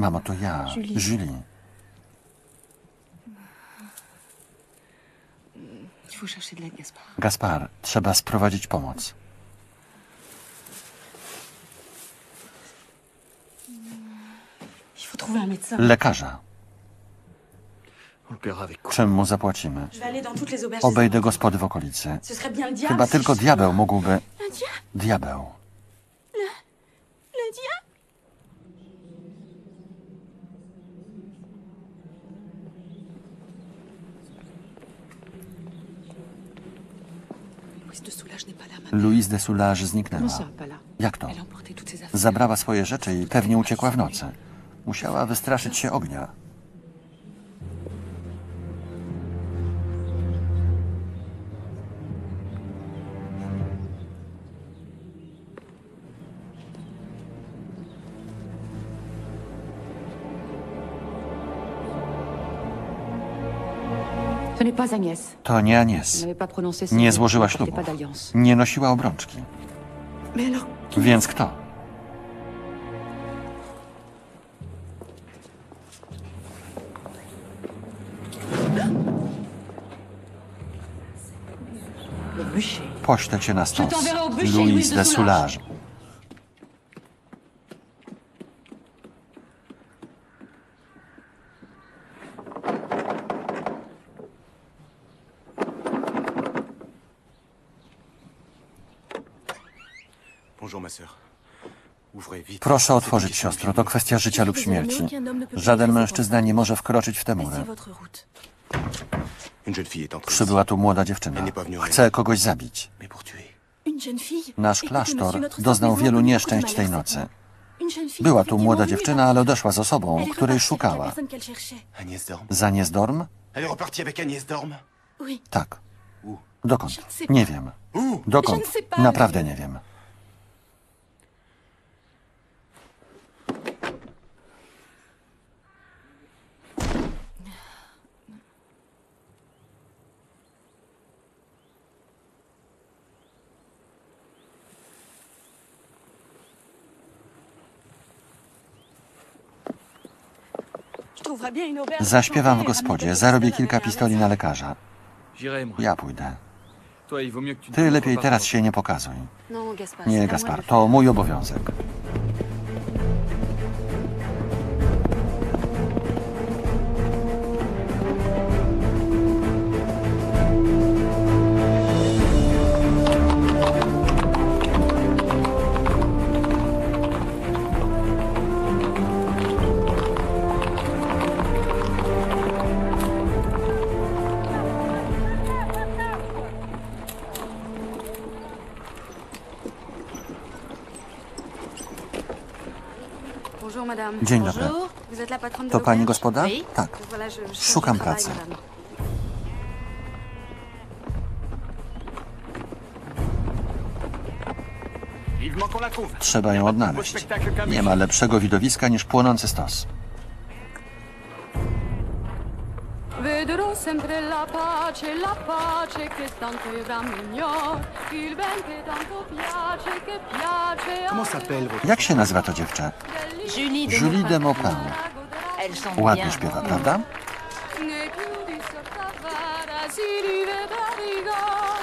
Mamo, to ja, Julie. Julie. Gaspar, trzeba sprowadzić pomoc. Lekarza. On le paiera avec quoi Czym mu zapłacimy? Obejdę gospody w okolicy. Chyba tylko diabeł mógłby... Diabeł. Le diable Louise de Soulage n'est pas là, maman. Louise de Soulage zniknęła. Jak to? Zabrała swoje rzeczy i pewnie uciekła w nocy. Musiała wystraszyć się ognia. To nie son Nie złożyła ślubu. Nie nosiła obrączki. Więc kto? Poślę cię na stos. de de Soulage. Soulage. Bonjour, ma sœur. Ouvrez vite. Proszę otworzyć, siostro. To kwestia życia lub śmierci. Żaden mężczyzna nie może wkroczyć w tę entrée. Przybyła tu młoda dziewczyna. Chce kogoś zabić. Nasz klasztor doznał wielu nieszczęść tej nocy. Była tu młoda dziewczyna, ale odeszła z osobą, której szukała. Za Dorm. Tak. Dokąd? Nie wiem. Dokąd? Naprawdę nie wiem. Zaśpiewam w gospodzie, zarobię kilka pistoli na lekarza. Ja pójdę. Ty lepiej teraz się nie pokazuj. Nie, Gaspar, to mój obowiązek. Dzień dobry. To pani gospoda? Tak. Szukam pracy. Trzeba ją odnaleźć. Nie ma lepszego widowiska niż płonący stos. Sempre la pace, la pace che tanto era miglior, il ben che tanto piace, che piace Comment s'appelle votre... Jak się nazywa to dziewczę? Julie de Julie de Maupin. Maupin. Elles sont Ładnie bien. śpiewa, prawda? Ne chiudi sotto vara, si riveda rigor.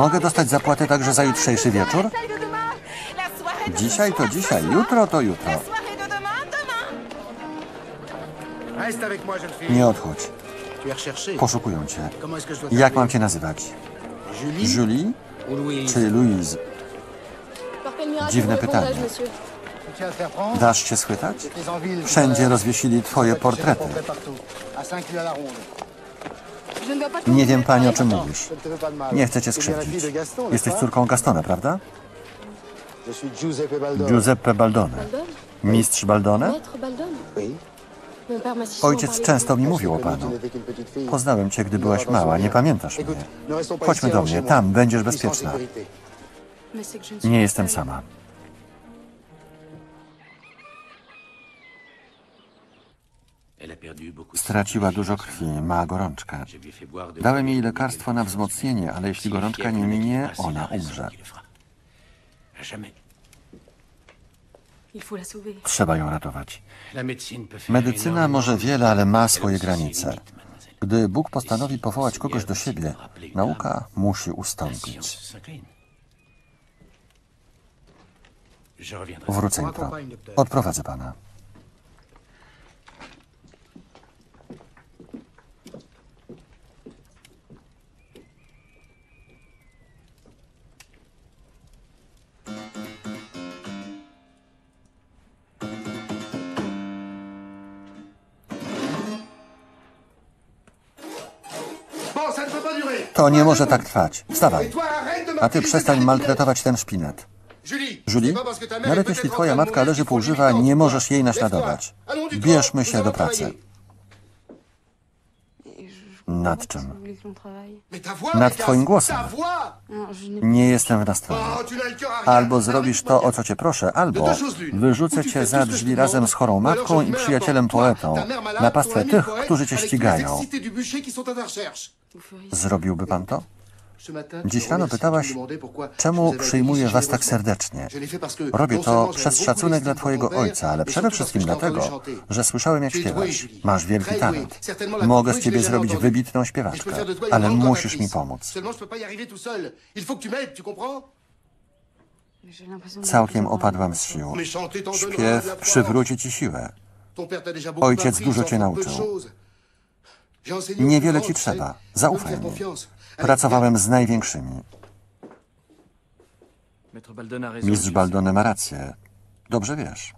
Mogę dostać zapłatę także za jutrzejszy wieczór? Dzisiaj to dzisiaj, jutro to jutro. Nie odchodź. Poszukują cię. Jak mam cię nazywać? Julie czy Louise? Dziwne pytanie. Dasz się schwytać? Wszędzie rozwiesili twoje portrety. Nie wiem pani o czym mówisz. Nie chcę cię skrzywdzić. Jesteś córką Gastona, prawda? Giuseppe Baldone. Mistrz Baldone? Ojciec często mi mówił o panu. Poznałem cię, gdy byłaś mała, nie pamiętasz mnie. Chodźmy do mnie, tam będziesz bezpieczna. Nie jestem sama. Straciła dużo krwi, ma gorączkę. Dałem jej lekarstwo na wzmocnienie, ale jeśli gorączka nie minie, ona umrze. Trzeba ją ratować. Medycyna może wiele, ale ma swoje granice. Gdy Bóg postanowi powołać kogoś do siebie, nauka musi ustąpić. Wrócę jutro. Odprowadzę pana. Bon, ça ne peut pas durer. To nie może tak trwać. Wstawaj. A ty przestań maltretować ten szpinet. Julie, nawet jeśli twoja matka leży qu'il pół faut żywa, lui nie możesz jej naśladować. Bierzmy się do pracy. travailler. Et je- je Nad comprends pas czym? si vous voulez que l'on travaille. Mais ta voix, Nad twoim głosem. N'ai Nie jestem w nastroju. Oh. Albo zrobisz to, o co cię proszę, albo wyrzucę cię za drzwi razem z chorą matką i przyjacielem poetą na pastwę tych, którzy cię ścigają. Zrobiłby pan to? Dziś rano pytałaś, czemu przyjmuję was tak serdecznie. Robię to przez szacunek dla twojego ojca, ale przede wszystkim dlatego, że słyszałem jak śpiewasz. Masz wielki talent. Mogę z ciebie zrobić wybitną śpiewaczkę, ale musisz mi pomóc. Całkiem opadłam z sił. Śpiew przywróci ci siłę. Ojciec dużo cię nauczył. Niewiele ci trzeba. Zaufaj mi. Pracowałem z największymi. Mistrz Baldone ma rację. Dobrze wiesz.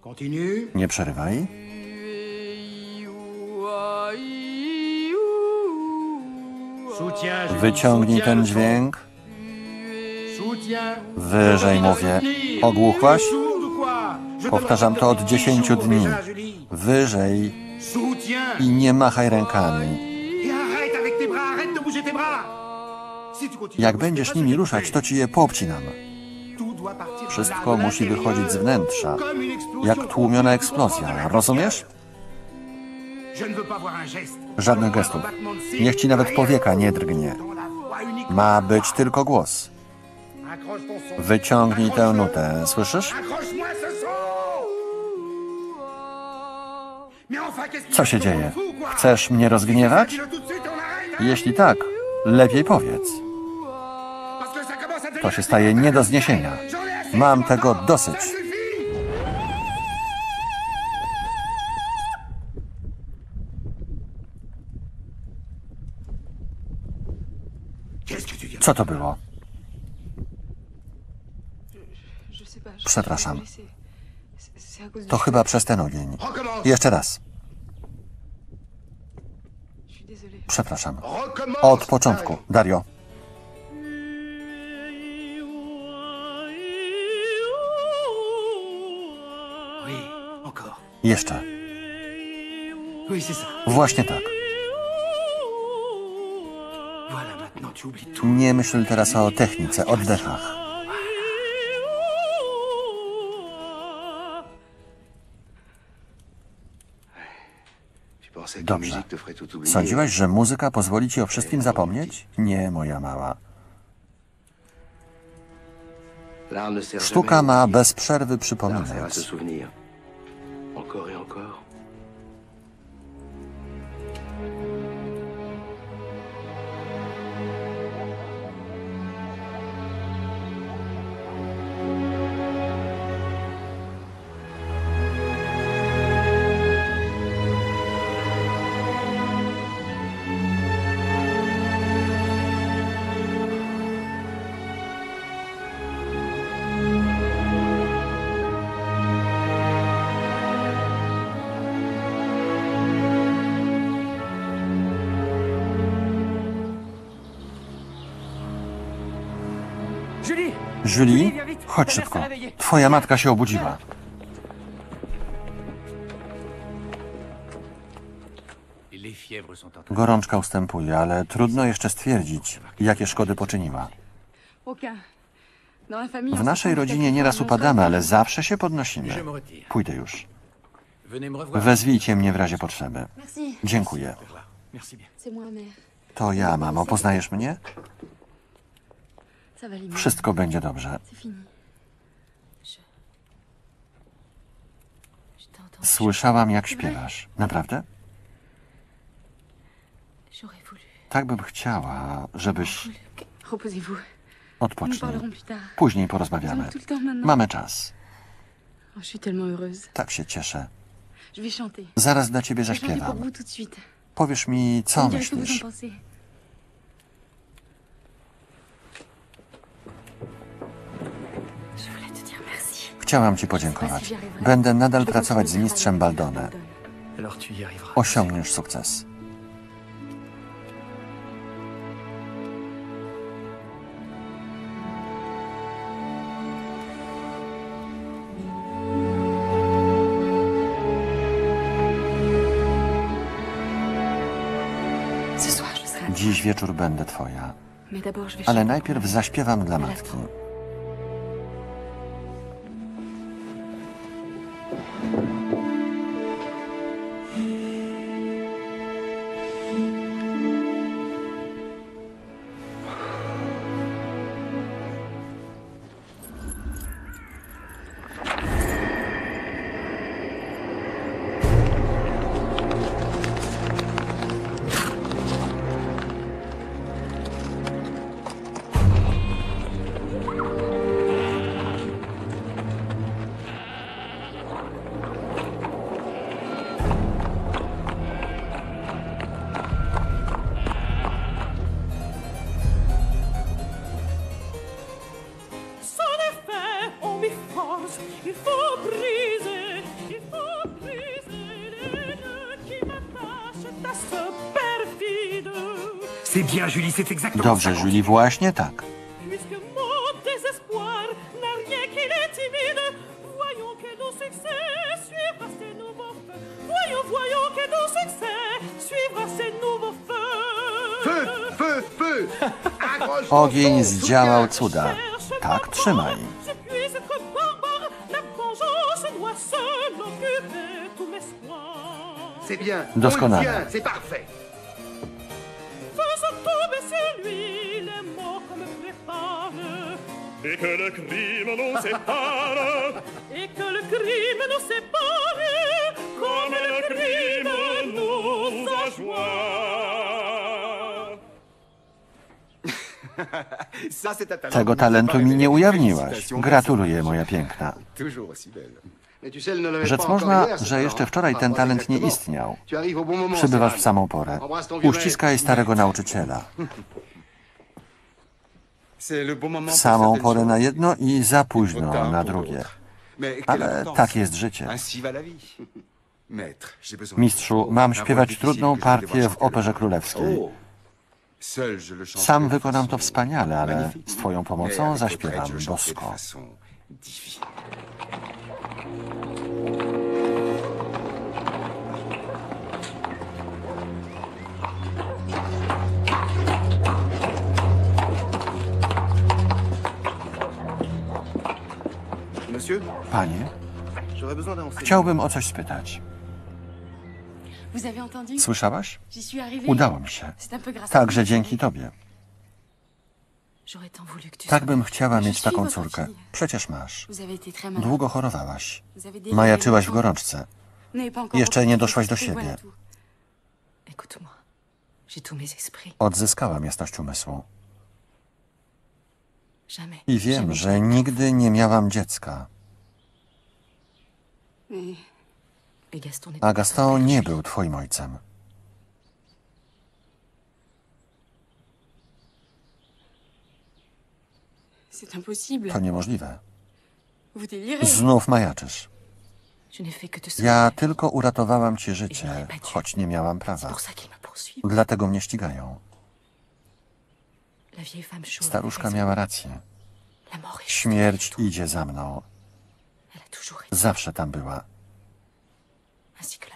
Continue. Nie przerywaj. Wyciągnij ten dźwięk. Wyżej mówię. Ogłuchłaś? Powtarzam to od répète 10 toujours dni. Wyżej i nie machaj rękami. Jak będziesz nimi ruszać, to ci je poobcinam. Wszystko musi wychodzić z wnętrza. Jak tłumiona eksplozja. Rozumiesz? Żadnych gestów. Niech ci nawet powieka nie drgnie. Ma być tylko głos. Wyciągnij tę nutę. Słyszysz? Co się dzieje? Chcesz mnie rozgniewać? Jeśli tak, lepiej powiedz. To się staje nie do zniesienia. Mam tego dosyć. Co to było? Je sais pas. je- Przepraszam. To chyba przez ten ogień. Jeszcze raz. Przepraszam. Od początku. Dario. Jeszcze. Właśnie tak. Nie myśl teraz o technice, oddechach. Dobrze. Sądziłaś, że muzyka pozwoli ci o wszystkim zapomnieć? Nie, moja mała. Sztuka ma bez przerwy przypominać. Chodź szybko. Twoja matka się obudziła. Gorączka ustępuje, ale trudno jeszcze stwierdzić, jakie szkody poczyniła. W naszej rodzinie nieraz upadamy, ale zawsze się podnosimy. Pójdę już. Wezwijcie mnie w razie potrzeby. Dziękuję. To ja, mamo. Poznajesz mnie? Wszystko będzie dobrze. C'est fini. Słyszałam, jak śpiewasz. Naprawdę? Tak bym chciała, żebyś... Odpocznij. Później porozmawiamy. Mamy czas. Oh. Tak się cieszę. Zaraz dla ciebie zaśpiewam. Powiesz mi, co myślisz. Chciałam ci podziękować. Będę nadal pracować z mistrzem Baldone. Osiągniesz sukces. Dziś wieczór będę twoja. Ale najpierw zaśpiewam dla matki. Feu, feu. Accroche (laughs) ton Ogień zdziałał cuda. Tak, trzymaj. Je crime nous sépare. Et que le crime nous sépare. Comme le crime nous (laughs) ta talent. Tego talentu mi nie ujawniłaś. Gratuluję, moja piękna. Rzec można, że jeszcze wczoraj ten talent nie istniał. Przybywasz w samą porę. Uściskaj starego nauczyciela. (laughs) C'est le bon moment W samą porę na jedno i za późno na drugie. Ale tak jest życie. Mistrzu, mam śpiewać trudną partię w Operze Królewskiej. Oh. Sam wykonam to wspaniale, ale z Twoją pomocą zaśpiewam bosko. Panie, chciałbym o coś spytać. Słyszałaś? Udało mi się. Także dzięki tobie. Tak bym chciała mieć taką córkę. Przecież masz. Długo chorowałaś. Majaczyłaś w gorączce. Jeszcze nie doszłaś do siebie. Odzyskałam jasność umysłu. I wiem, że nigdy nie miałam dziecka. Mais- Et Gaston n'est A Gaston nie był twoim ojcem. To niemożliwe. Znów majaczysz. Ja tylko uratowałam ci życie, choć nie miałam prawa. Dlatego mnie ścigają. Staruszka miała rację. Śmierć idzie za mną. Elle a toujours été. Zawsze tam była.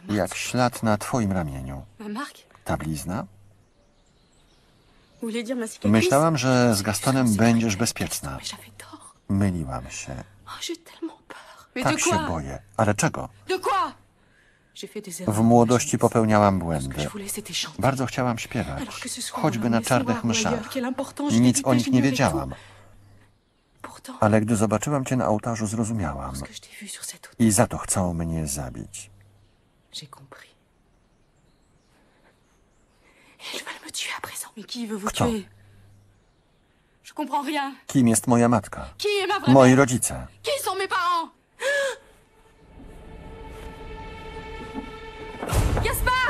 Jak ślad na twoim ramieniu. Ta blizna? Myślałam, że z Gastonem będziesz bezpieczna. Myliłam się. Oh, Tak się boję. Ale czego? W młodości popełniałam błędy. Bardzo chciałam śpiewać, choćby na czarnych l'ai Nic o nich nie wiedziałam. Ale gdy zobaczyłam cię na ołtarzu, zrozumiałam. I za to chcą mnie zabić. Kto? tuer Je comprends rien. Kim jest moja matka? Moi rodzice.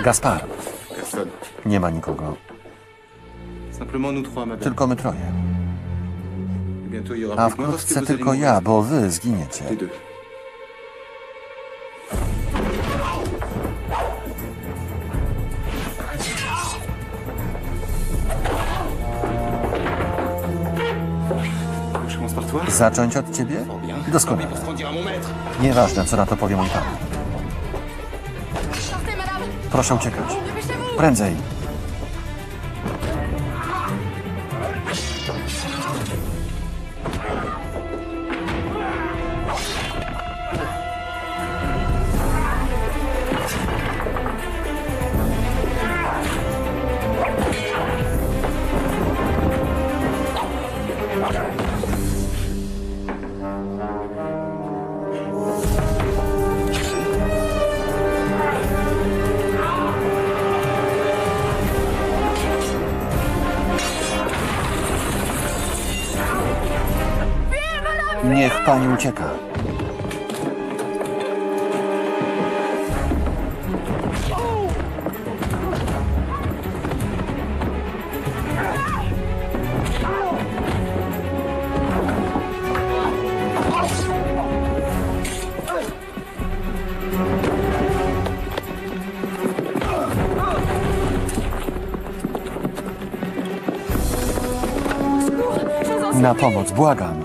Gaspar. Nie ma nikogo. Tylko my troje. A que wkrótce tylko ja, bo wy zginiecie. Zacząć od ciebie? Doskonale. Nieważne, co na to powie mój pan. Proszę uciekać. Prędzej. Ucieka. Na pomoc, błagam.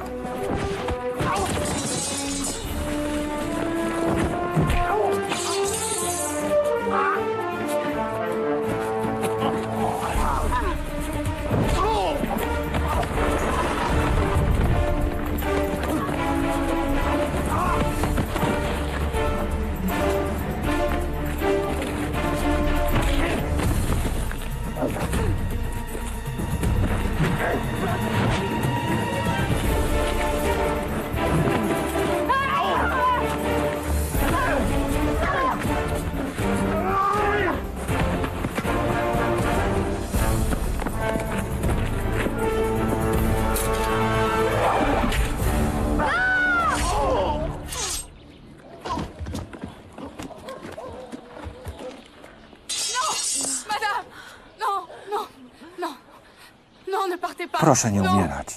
Proszę nie Non. umierać.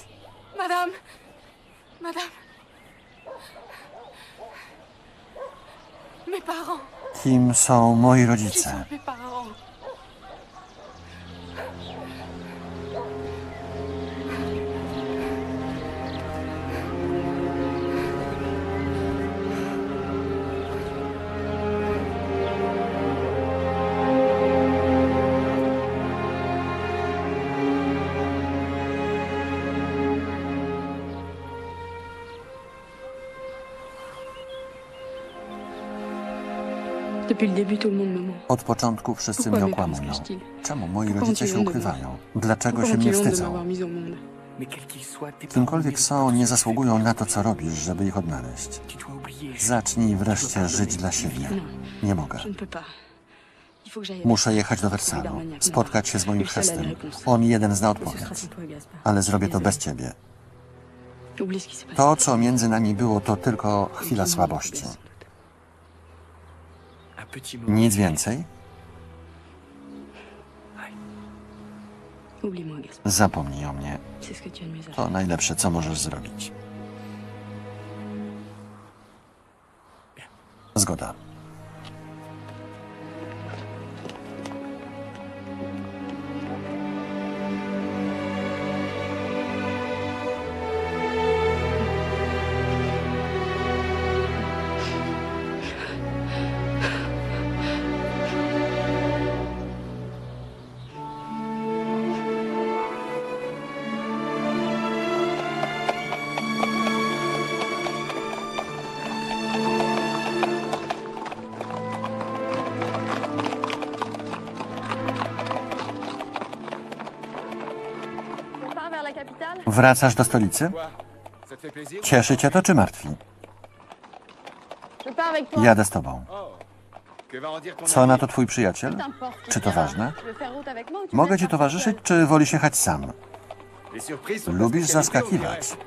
Madame Madame Mes parents Kim są moi rodzice? Od początku wszyscy mnie okłamują. Czemu moi rodzice się ukrywają? Dlaczego się mnie wstydzą? Kimkolwiek są, nie zasługują na to, co robisz, żeby ich odnaleźć. Zacznij wreszcie żyć dla siebie. Nie mogę. Muszę jechać do Wersalu, spotkać się z moim chrzestnym. On jeden zna odpowiedź. Ale zrobię to bez ciebie. To, co między nami było, to tylko chwila słabości. Nic więcej? Zapomnij o mnie. To najlepsze, co możesz zrobić. Zgoda. Wracasz do stolicy? Cieszy cię to, czy martwi? Jadę z tobą. Co na to twój przyjaciel? Czy to ważne? Mogę ci towarzyszyć, czy sam? Les surprises sont ta Lubisz zaskakiwać.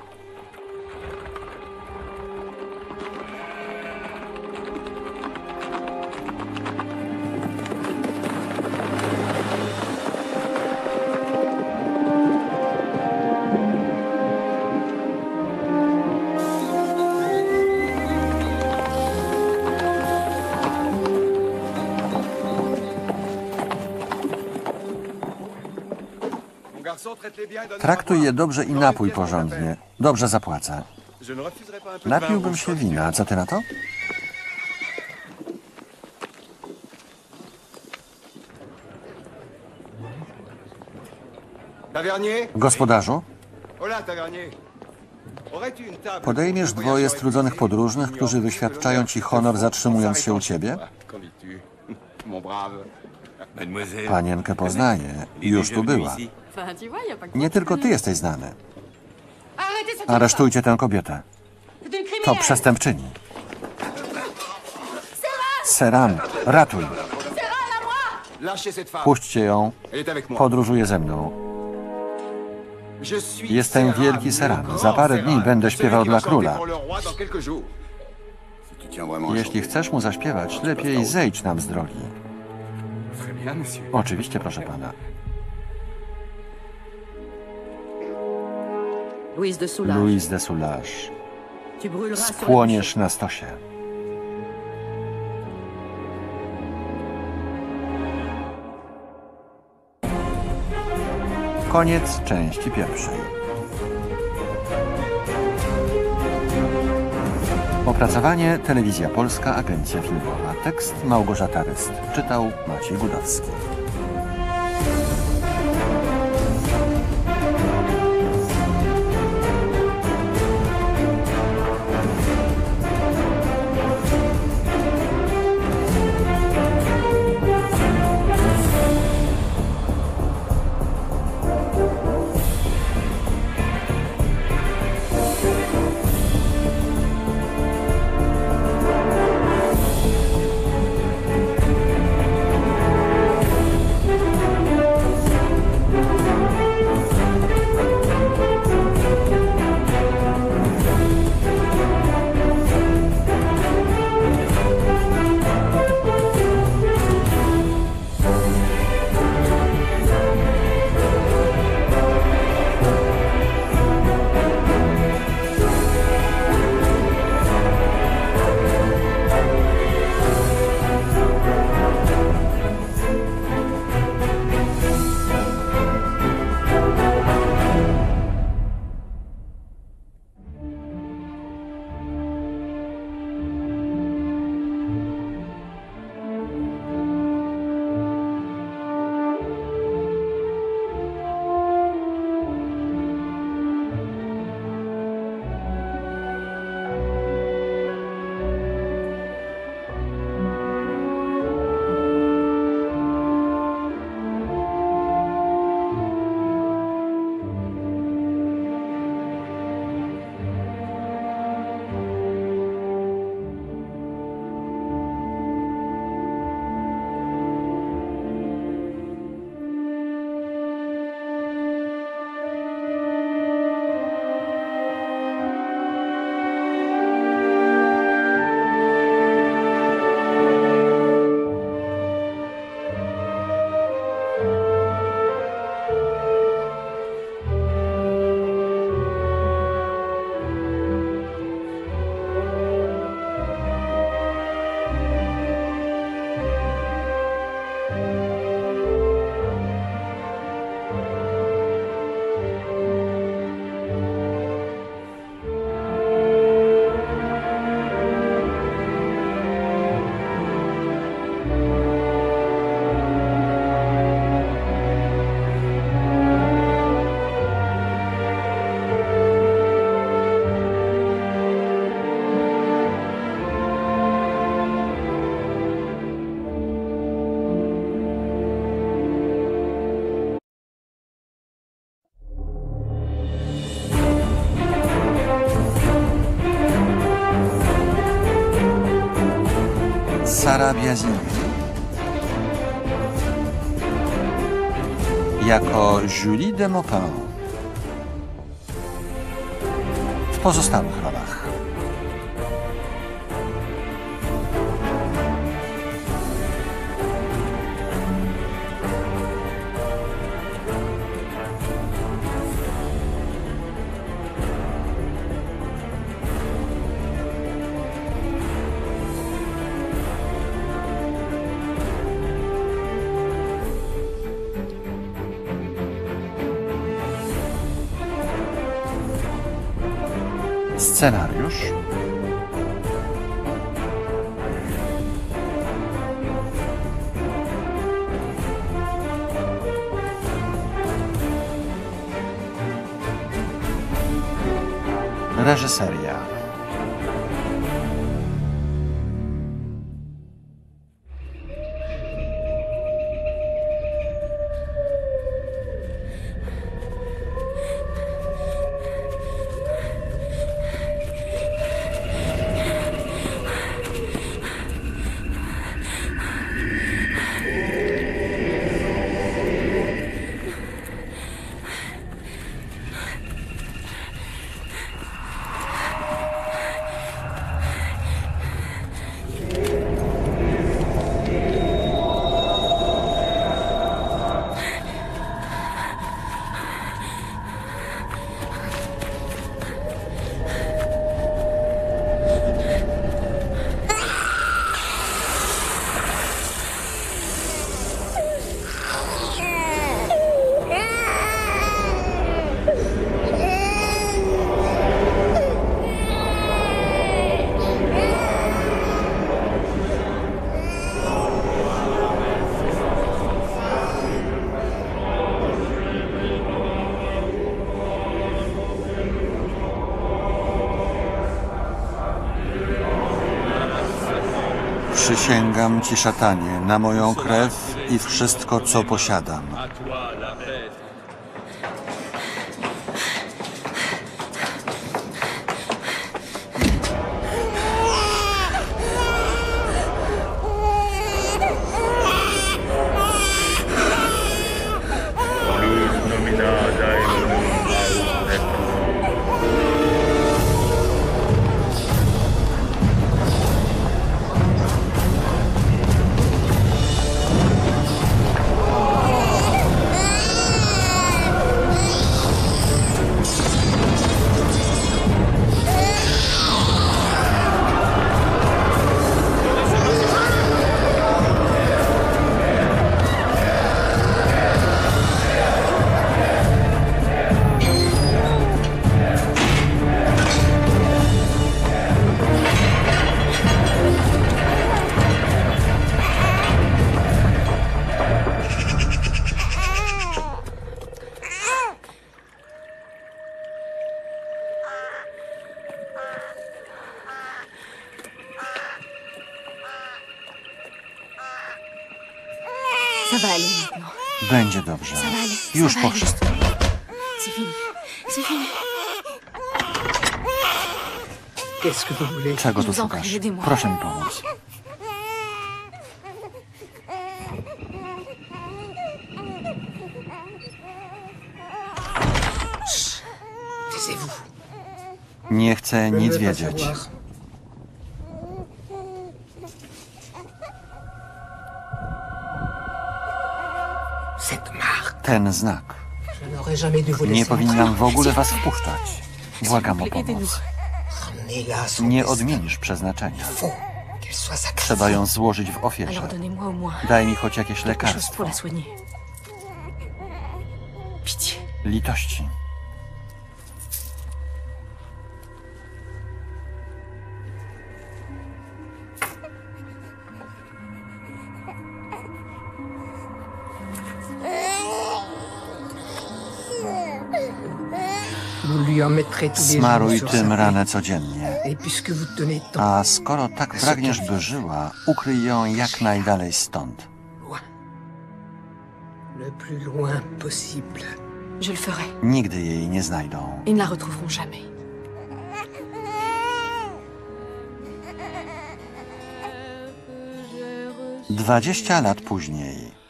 Traktuj je dobrze i napój porządnie. Dobrze zapłacę. Napiłbym się wina. Co ty na to? Gospodarzu, podejmiesz dwoje strudzonych podróżnych, którzy wyświadczają ci honor zatrzymując się u ciebie? Panienkę poznaję. Już tu była. Nie tylko ty jesteś znany. Aresztujcie tę kobietę. To przestępczyni. Seran, ratuj. Puśćcie ją. Podróżuje ze mną. Jestem wielki Seran. Za parę dni będę śpiewał dla króla. Jeśli chcesz mu zaśpiewać, lepiej zejdź nam z drogi. Oczywiście, proszę pana. Louise de Soulage. Louise de Soulage. Spłoniesz na stosie. Koniec części pierwszej. Opracowanie Telewizja Polska, Agencja Filmowa. Tekst Małgorzata Ryst. Czytał Maciej Gudowski. De Maupin w pozostałych rolach. Przysięgam ci, szatanie, na moją krew i wszystko, co posiadam. Czego tu szukasz? Proszę mi pomóc. Nie chcę nic wiedzieć. Ten znak. Nie powinnam w ogóle was wpuszczać. Błagam o pomoc. Nie odmienisz przeznaczenia. Trzeba ją złożyć w ofierze. Daj mi choć jakieś lekarstwo. Litości. Smaruj tym ranę codziennie. A skoro tak pragniesz, by żyła, ukryj ją jak najdalej stąd. loin, le plus loin possible. Je le ferai. Nigdy jej nie znajdą. Ils ne la retrouveront jamais. Dwadzieścia lat później.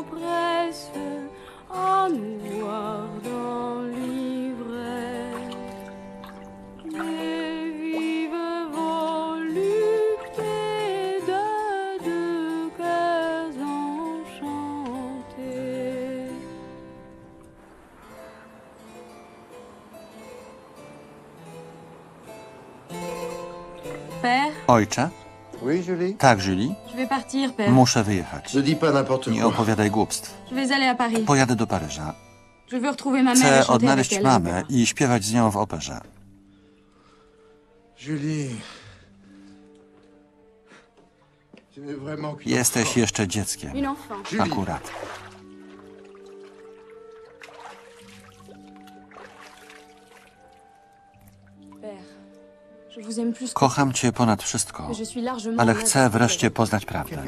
S'empresse à nous voir dans l'ivresse et vive volupté de deux cœurs enchantés. Père, Ojcze? Oui, Julie? Tak, Julie? Partir, père. Muszę wyjechać. Ne dis pas n'importe Nie quoi. opowiadaj głupstw. Je vais aller à Paris. Pojadę do Paryża. Je veux retrouver ma mère et Chcę chanter avec odnaleźć elle. mamę i śpiewać z nią w operze. Julie. Tu n'es vraiment qu'une Jesteś enfant. jeszcze dzieckiem. Une enfant. Julie. Akurat. Kocham cię ponad wszystko, ale chcę wreszcie poznać prawdę.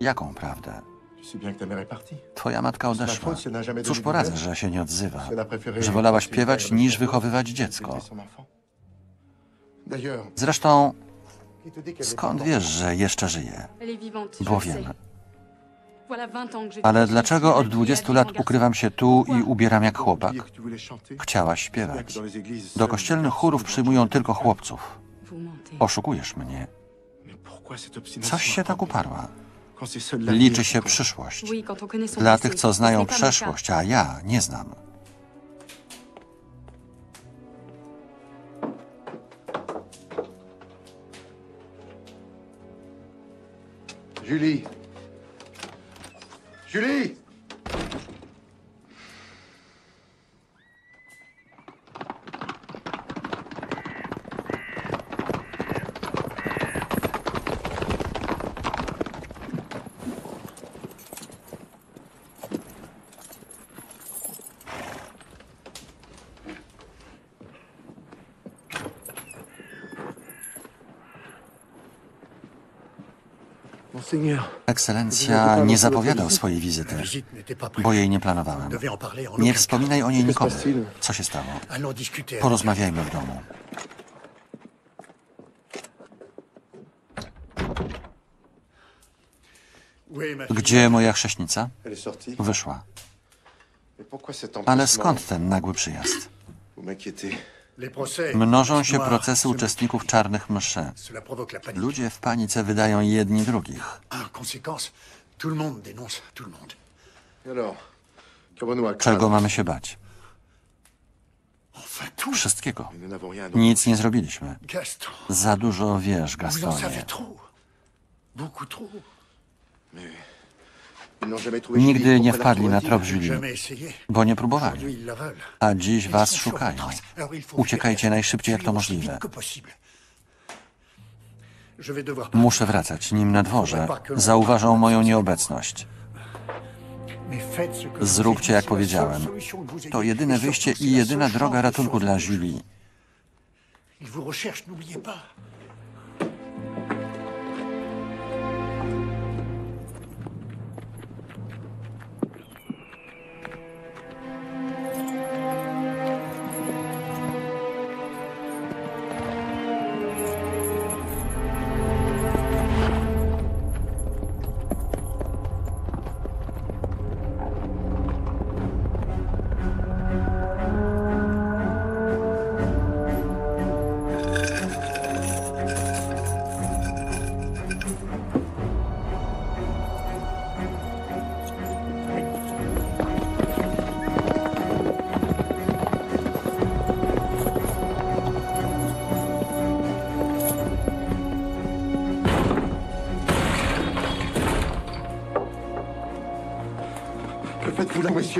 Jaką prawdę? Twoja matka odeszła. Cóż poradzę, że się nie odzywa? Że wolała śpiewać niż wychowywać dziecko. Zresztą, skąd wiesz, że jeszcze żyje? Bo wiem. Voilà 20 ans que je Ale dlaczego od la 20 vie lat ukrywam się tu i ubieram jak chłopak? Chciałaś śpiewać. Do kościelnych chórów przyjmują tylko chłopców. Oszukujesz mnie. Coś się tak uparła. Liczy się przyszłość. Dla tych, co znają przeszłość, a ja nie znam. Julie Julie Ekscelencja nie zapowiadał swojej wizyty, bo jej nie planowałem. Nie wspominaj o niej nikomu. Co się stało? Porozmawiajmy w domu. Gdzie moja chrześnica? Wyszła. Ale skąd ten nagły przyjazd? Mnożą się procesy uczestników czarnych mszy. Ludzie w panice wydają jedni drugich. Czego mamy się bać? Wszystkiego. Nic nie zrobiliśmy. Za dużo wiesz, Gastonie. Nigdy nie wpadli na trop essayé. bo nie próbowali. A dziś was szukają. Uciekajcie najszybciej jak to możliwe. Muszę wracać, nim na dworze zauważą moją nieobecność. Zróbcie jak powiedziałem. To jedyne wyjście i jedyna droga ratunku dla sauver.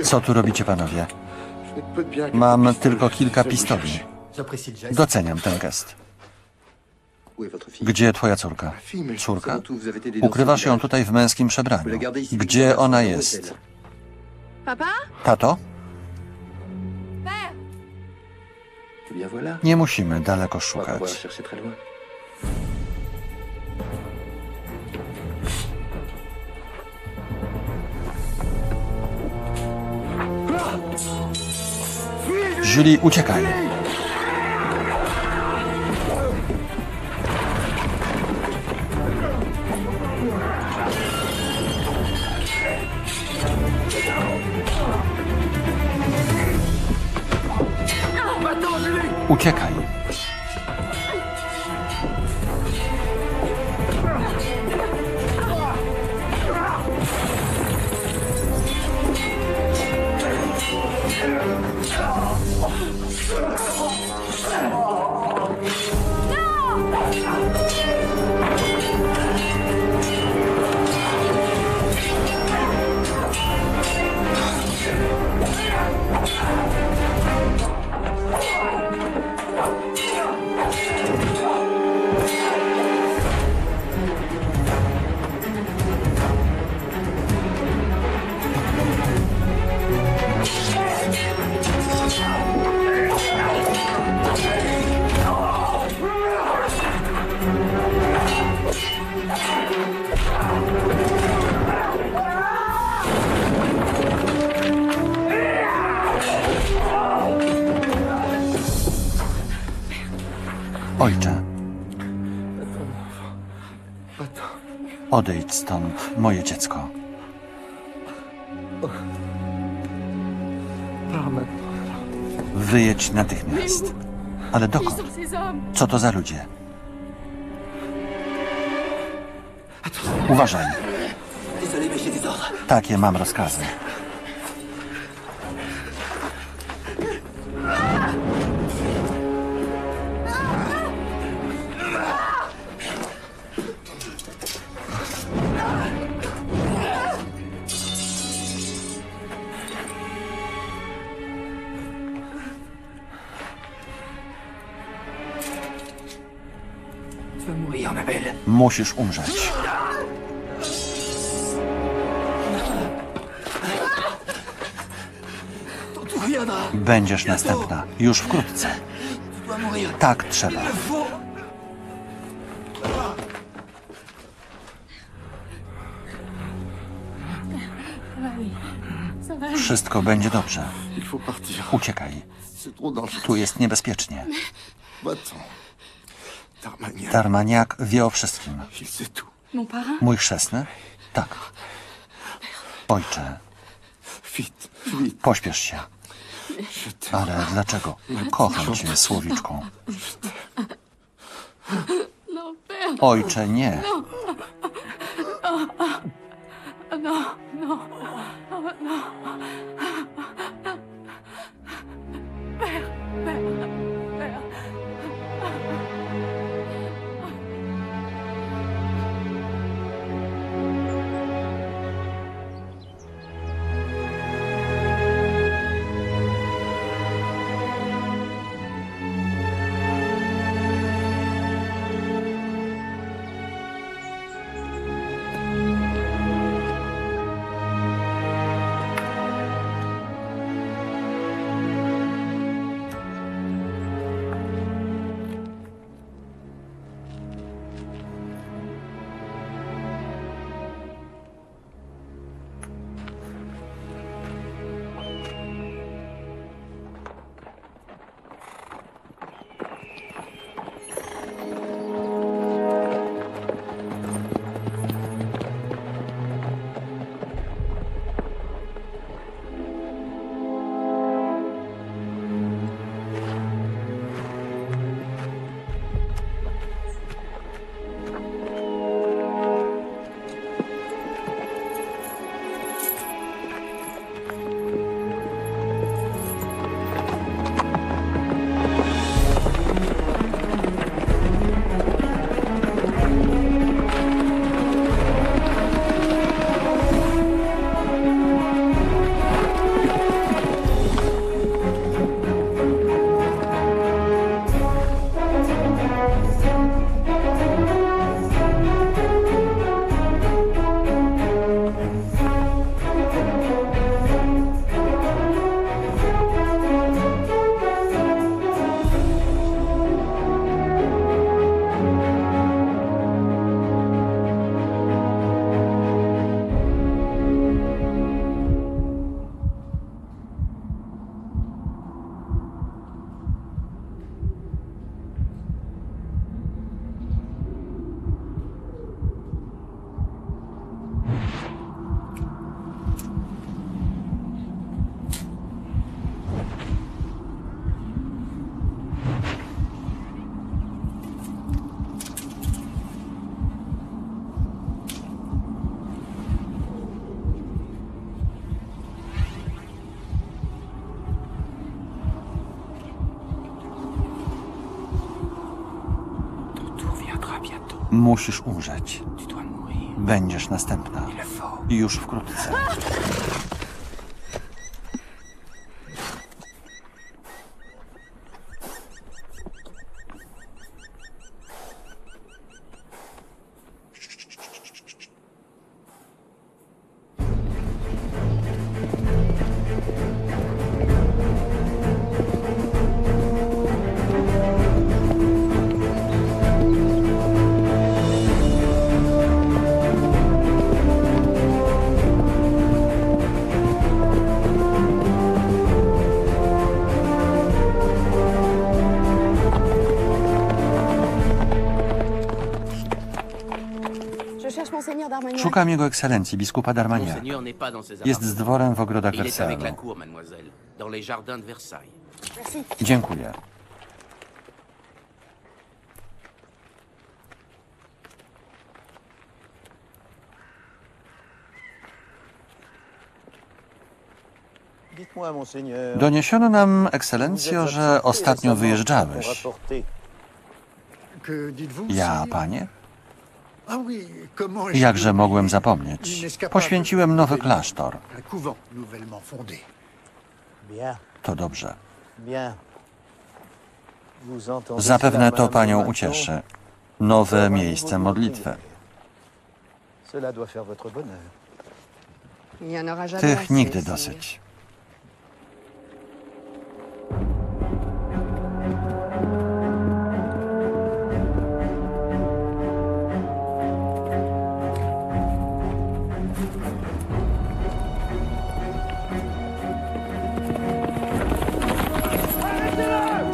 Co tu robicie, panowie? Mam tylko kilka pistoli. Doceniam ten gest. Gdzie twoja córka? Córka? Ukrywasz ją tutaj w męskim przebraniu. Gdzie ona jest? Tato? Nie musimy daleko szukać. Julie, uciekaj. Uciekaj. Odejdź stąd, moje dziecko. Wyjedź natychmiast. Ale dokąd? Co to za ludzie? Uważaj. Takie mam rozkazy. Musisz umrzeć. Będziesz następna. Już wkrótce. Tak trzeba. Wszystko będzie dobrze. Uciekaj. Tu jest niebezpiecznie. D'Armagnac. Darmaniak wie o wszystkim. Mój chrzestny? Tak. Ojcze, pośpiesz się. Ale dlaczego? Kocham cię, słowiczką. Père Ojcze, nie. Non, non, non, non. Musisz umrzeć. Będziesz następna. Już wkrótce. Szukam jego ekscelencji, biskupa ses Jest z dworem w ogrodach Wersalu. Dziękuję. Doniesiono nam, ekscelencjo, że ostatnio wyjeżdżałeś. Ja, panie? Ah oui, comment ai-je Jakże mogłem zapomnieć? Poświęciłem nowy klasztor. To dobrze. Zapewne to panią ucieszy. Nowe miejsce modlitwy. Cela doit faire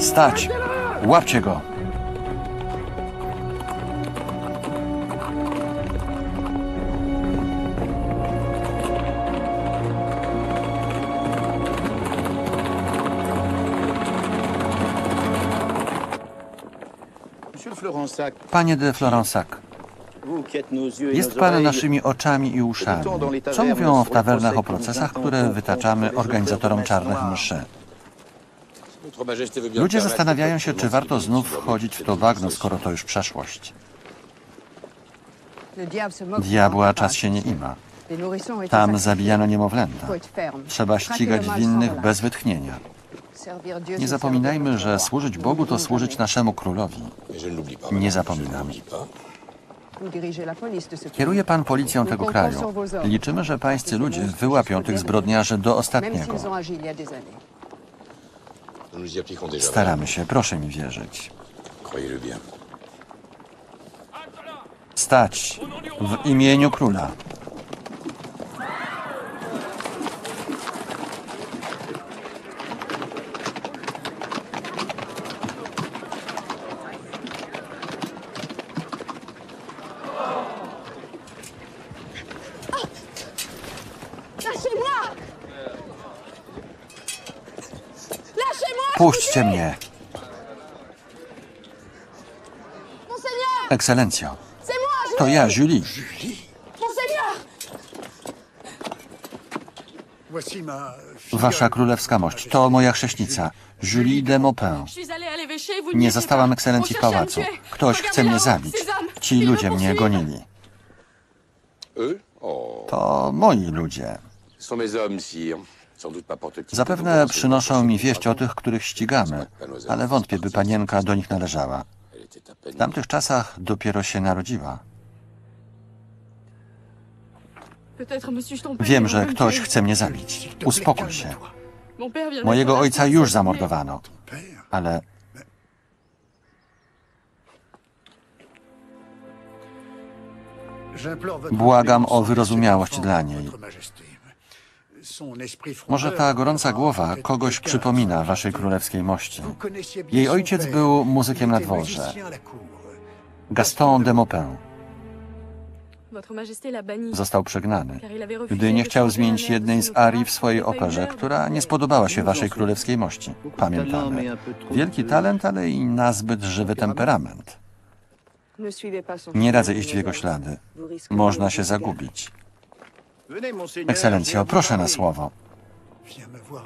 Stać! Łapcie go! Panie de Florensac, jest pan naszymi oczami i uszami. Co mówią w tawernach o procesach, które wytaczamy organizatorom czarnych mszy? Votre Majesté veut bien Ludzie zastanawiają się, czy warto znów wchodzić w to bagno, skoro to już przeszłość. Diabła czas się nie ima. Tam zabijano niemowlęta. Trzeba ścigać winnych bez wytchnienia. Nie zapominajmy, że służyć. Bogu to służyć naszemu królowi. Nie madame, zapominam. je ne l'oublie pas. Vous dirigez la police de ce pays. Kieruje pan policją tego kraju. Liczymy, że pańscy ludzie wyłapią tych zbrodniarzy do ostatniego. Staramy się, proszę mi wierzyć. Stać w imieniu króla. Lâchez-moi Lâchez-moi Puśćcie mnie, ekscelencjo. To ja, Julie. Wasza królewska mość. To moja chrześnica, Julie de Maupin. Nie zastałam ekscelencji w pałacu. Ktoś chce mnie zabić. Ci ludzie mnie gonili. Oh. To moi ludzie. Zapewne przynoszą mi wieść o tych, których ścigamy, ale wątpię, by panienka do nich należała. W tamtych czasach dopiero się narodziła. Wiem, że ktoś chce mnie zabić. Uspokój się. Mojego ojca już zamordowano. Ale błagam o wyrozumiałość dla niej. Może ta gorąca głowa kogoś przypomina waszej królewskiej mości. Jej ojciec był muzykiem na dworze. Gaston de Maupin został przegnany, gdy nie chciał zmienić jednej z arii w swojej operze, która nie spodobała się waszej królewskiej mości. Pamiętamy. Wielki talent, ale i nazbyt żywy temperament. Nie radzę iść w jego ślady. Można się zagubić. Ekscelencjo, proszę na słowo.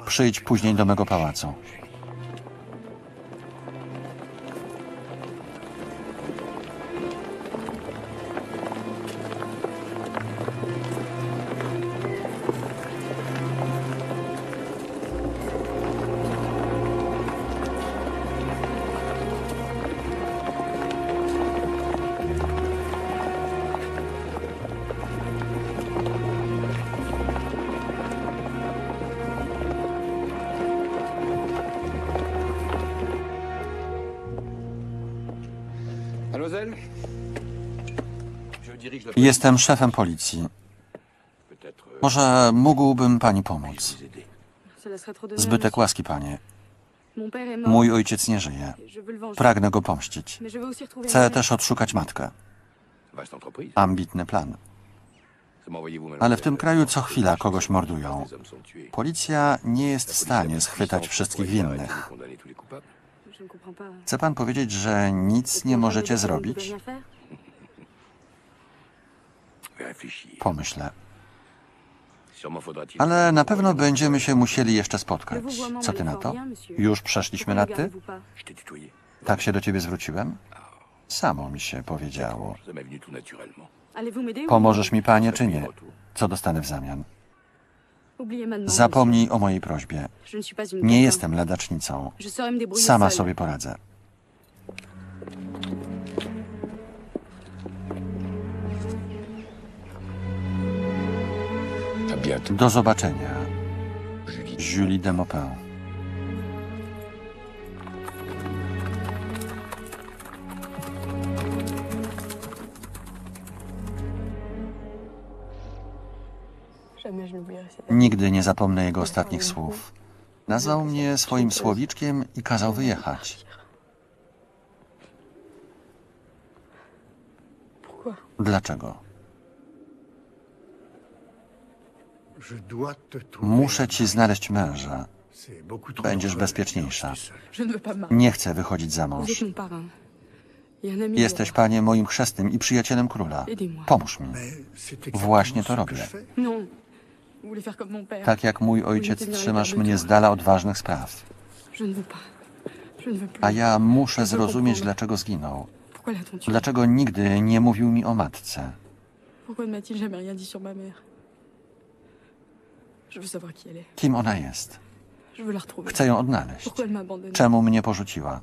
Przyjdź później do mego pałacu. Jestem szefem policji. Może mógłbym pani pomóc? Zbytek łaski, panie. Mój ojciec nie żyje. Pragnę go pomścić. Chcę też odszukać matkę. Ambitny plan. Ale w tym kraju co chwila kogoś mordują. Policja nie jest w stanie schwytać wszystkich winnych. Chce pan powiedzieć, że nic nie możecie zrobić? Pomyślę. Ale na pewno będziemy się musieli jeszcze spotkać. Co ty na to? Już przeszliśmy na ty? Tak się do ciebie zwróciłem? Samo mi się powiedziało. Pomożesz mi, panie, czy nie? Co dostanę w zamian? Zapomnij o mojej prośbie. Nie jestem ladacznicą. Sama sobie poradzę. Bientôt. Do zobaczenia. Julie cette Nigdy nie zapomnę jego ostatnich słów. Nazwał mnie swoim słowiczkiem i kazał wyjechać. Dlaczego? Je dois te trouver. Muszę ci znaleźć męża. Będziesz bezpieczniejsza. Nie chcę wychodzić za mąż. Jesteś, panie, moim chrzestnym i przyjacielem króla. Pomóż mi. Właśnie to robię. père. Tak jak mój ojciec trzymasz mnie z dala od ważnych spraw. A ja muszę zrozumieć, dlaczego zginął. Dlaczego nigdy nie mówił mi o matce. Pourquoi ne m'a-t-il jamais rien dit sur ma mère Je veux savoir qui elle est. Kim ona jest? Chcę ją odnaleźć. Czemu mnie porzuciła?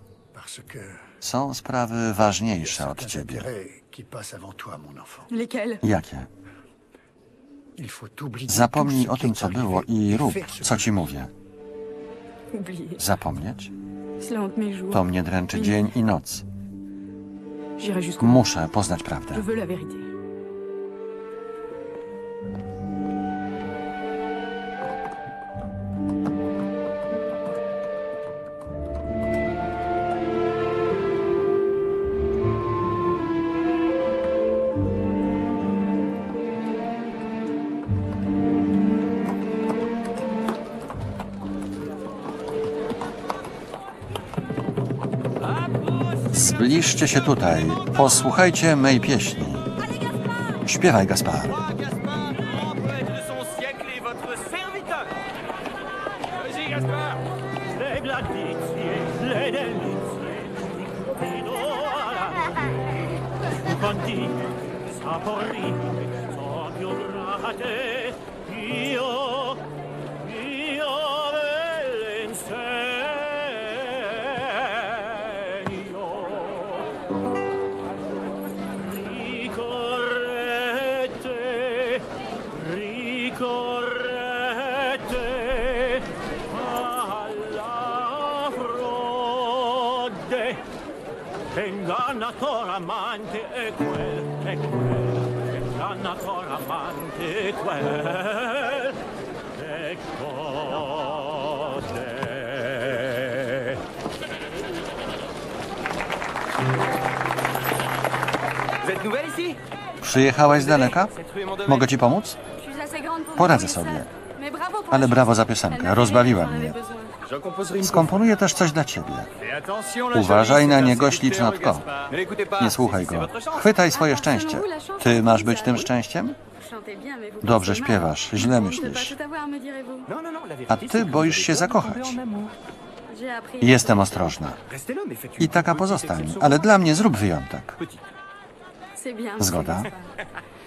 Są sprawy ważniejsze od certains ciebie. Jakie? Zapomnij o tym, co było i rób, co ci mówię. Zapomnieć? To mnie dręczy dzień i noc. Muszę poznać prawdę. Zbliżcie się tutaj. Posłuchajcie mej pieśni. Śpiewaj, Gaspar. Ricorrete alla amante è quel, è quel ingannatore amante è quel e cose Vous êtes nouvelle ici Przyjechałaś z daleka? Mogę ci pomóc? Poradzę sobie. Ale brawo za piosenkę. Rozbawiła mnie. Skomponuję też coś dla ciebie. Uważaj na niego ślicznotko. Nie słuchaj go. Chwytaj swoje szczęście. Ty masz być tym szczęściem? Dobrze śpiewasz, źle myślisz. A ty boisz się zakochać. Jestem ostrożna. I taka pozostań, ale dla mnie zrób wyjątek. Zgoda.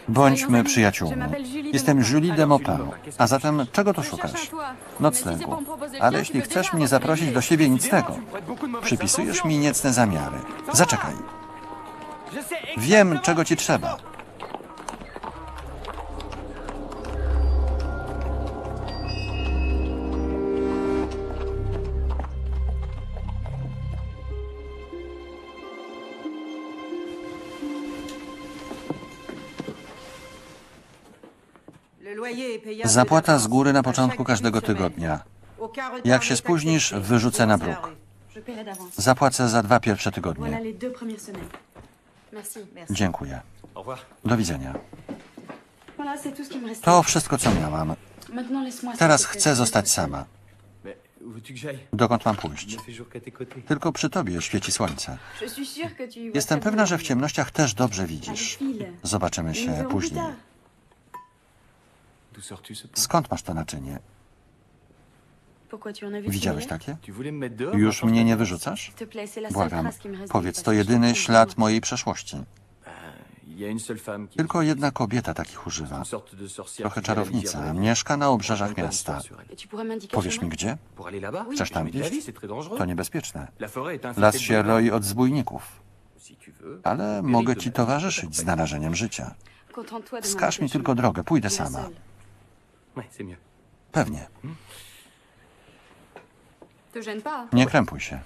Bądźmy przyjaciółmi. Jestem Julie de Maupin. A zatem czego tu szukasz? Noclegu. Ale jeśli chcesz mnie zaprosić do siebie nicnego, przypisujesz mi niecne zamiary. Zaczekaj. Wiem, czego ci trzeba. Zapłata z góry na początku każdego tygodnia. Jak się spóźnisz, wyrzucę na bruk. Zapłacę za dwa pierwsze tygodnie. Dziękuję. Do widzenia. To wszystko, co miałam. Teraz chcę zostać sama. Dokąd mam pójść? Tylko przy tobie świeci słońce. Y Jestem pewna, że w ciemnościach też dobrze widzisz. Zobaczymy się później. Skąd masz to naczynie? Widziałeś takie? Już mnie nie wyrzucasz? Błagam, powiedz, to jedyny ślad mojej przeszłości. Il y Tylko jedna kobieta takich używa. Trochę czarownica. Mieszka na obrzeżach miasta. Powiesz mi gdzie? Chcesz tam iść? To niebezpieczne. Las się roi od zbójników. Ale mogę ci towarzyszyć z narażeniem życia. Wskaż mi tylko drogę, pójdę sama. seule. Ouais, c'est mieux. Pewnie. Te gêne pas. Nie krępuj się.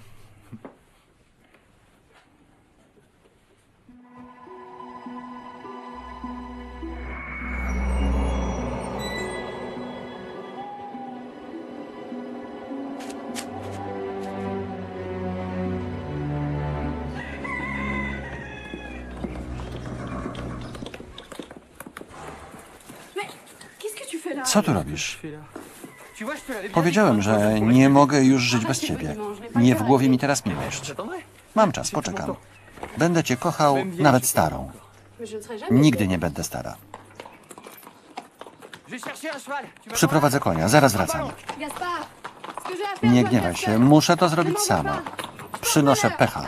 Co tu robisz? Powiedziałem, że nie mogę już żyć bez ciebie. Nie w głowie mi teraz miłość. Mam czas, poczekam. Będę cię kochał, nawet starą. Nigdy nie będę stara. Przyprowadzę konia, zaraz wracam. Nie gniewaj się, muszę to zrobić sama. Przynoszę pecha.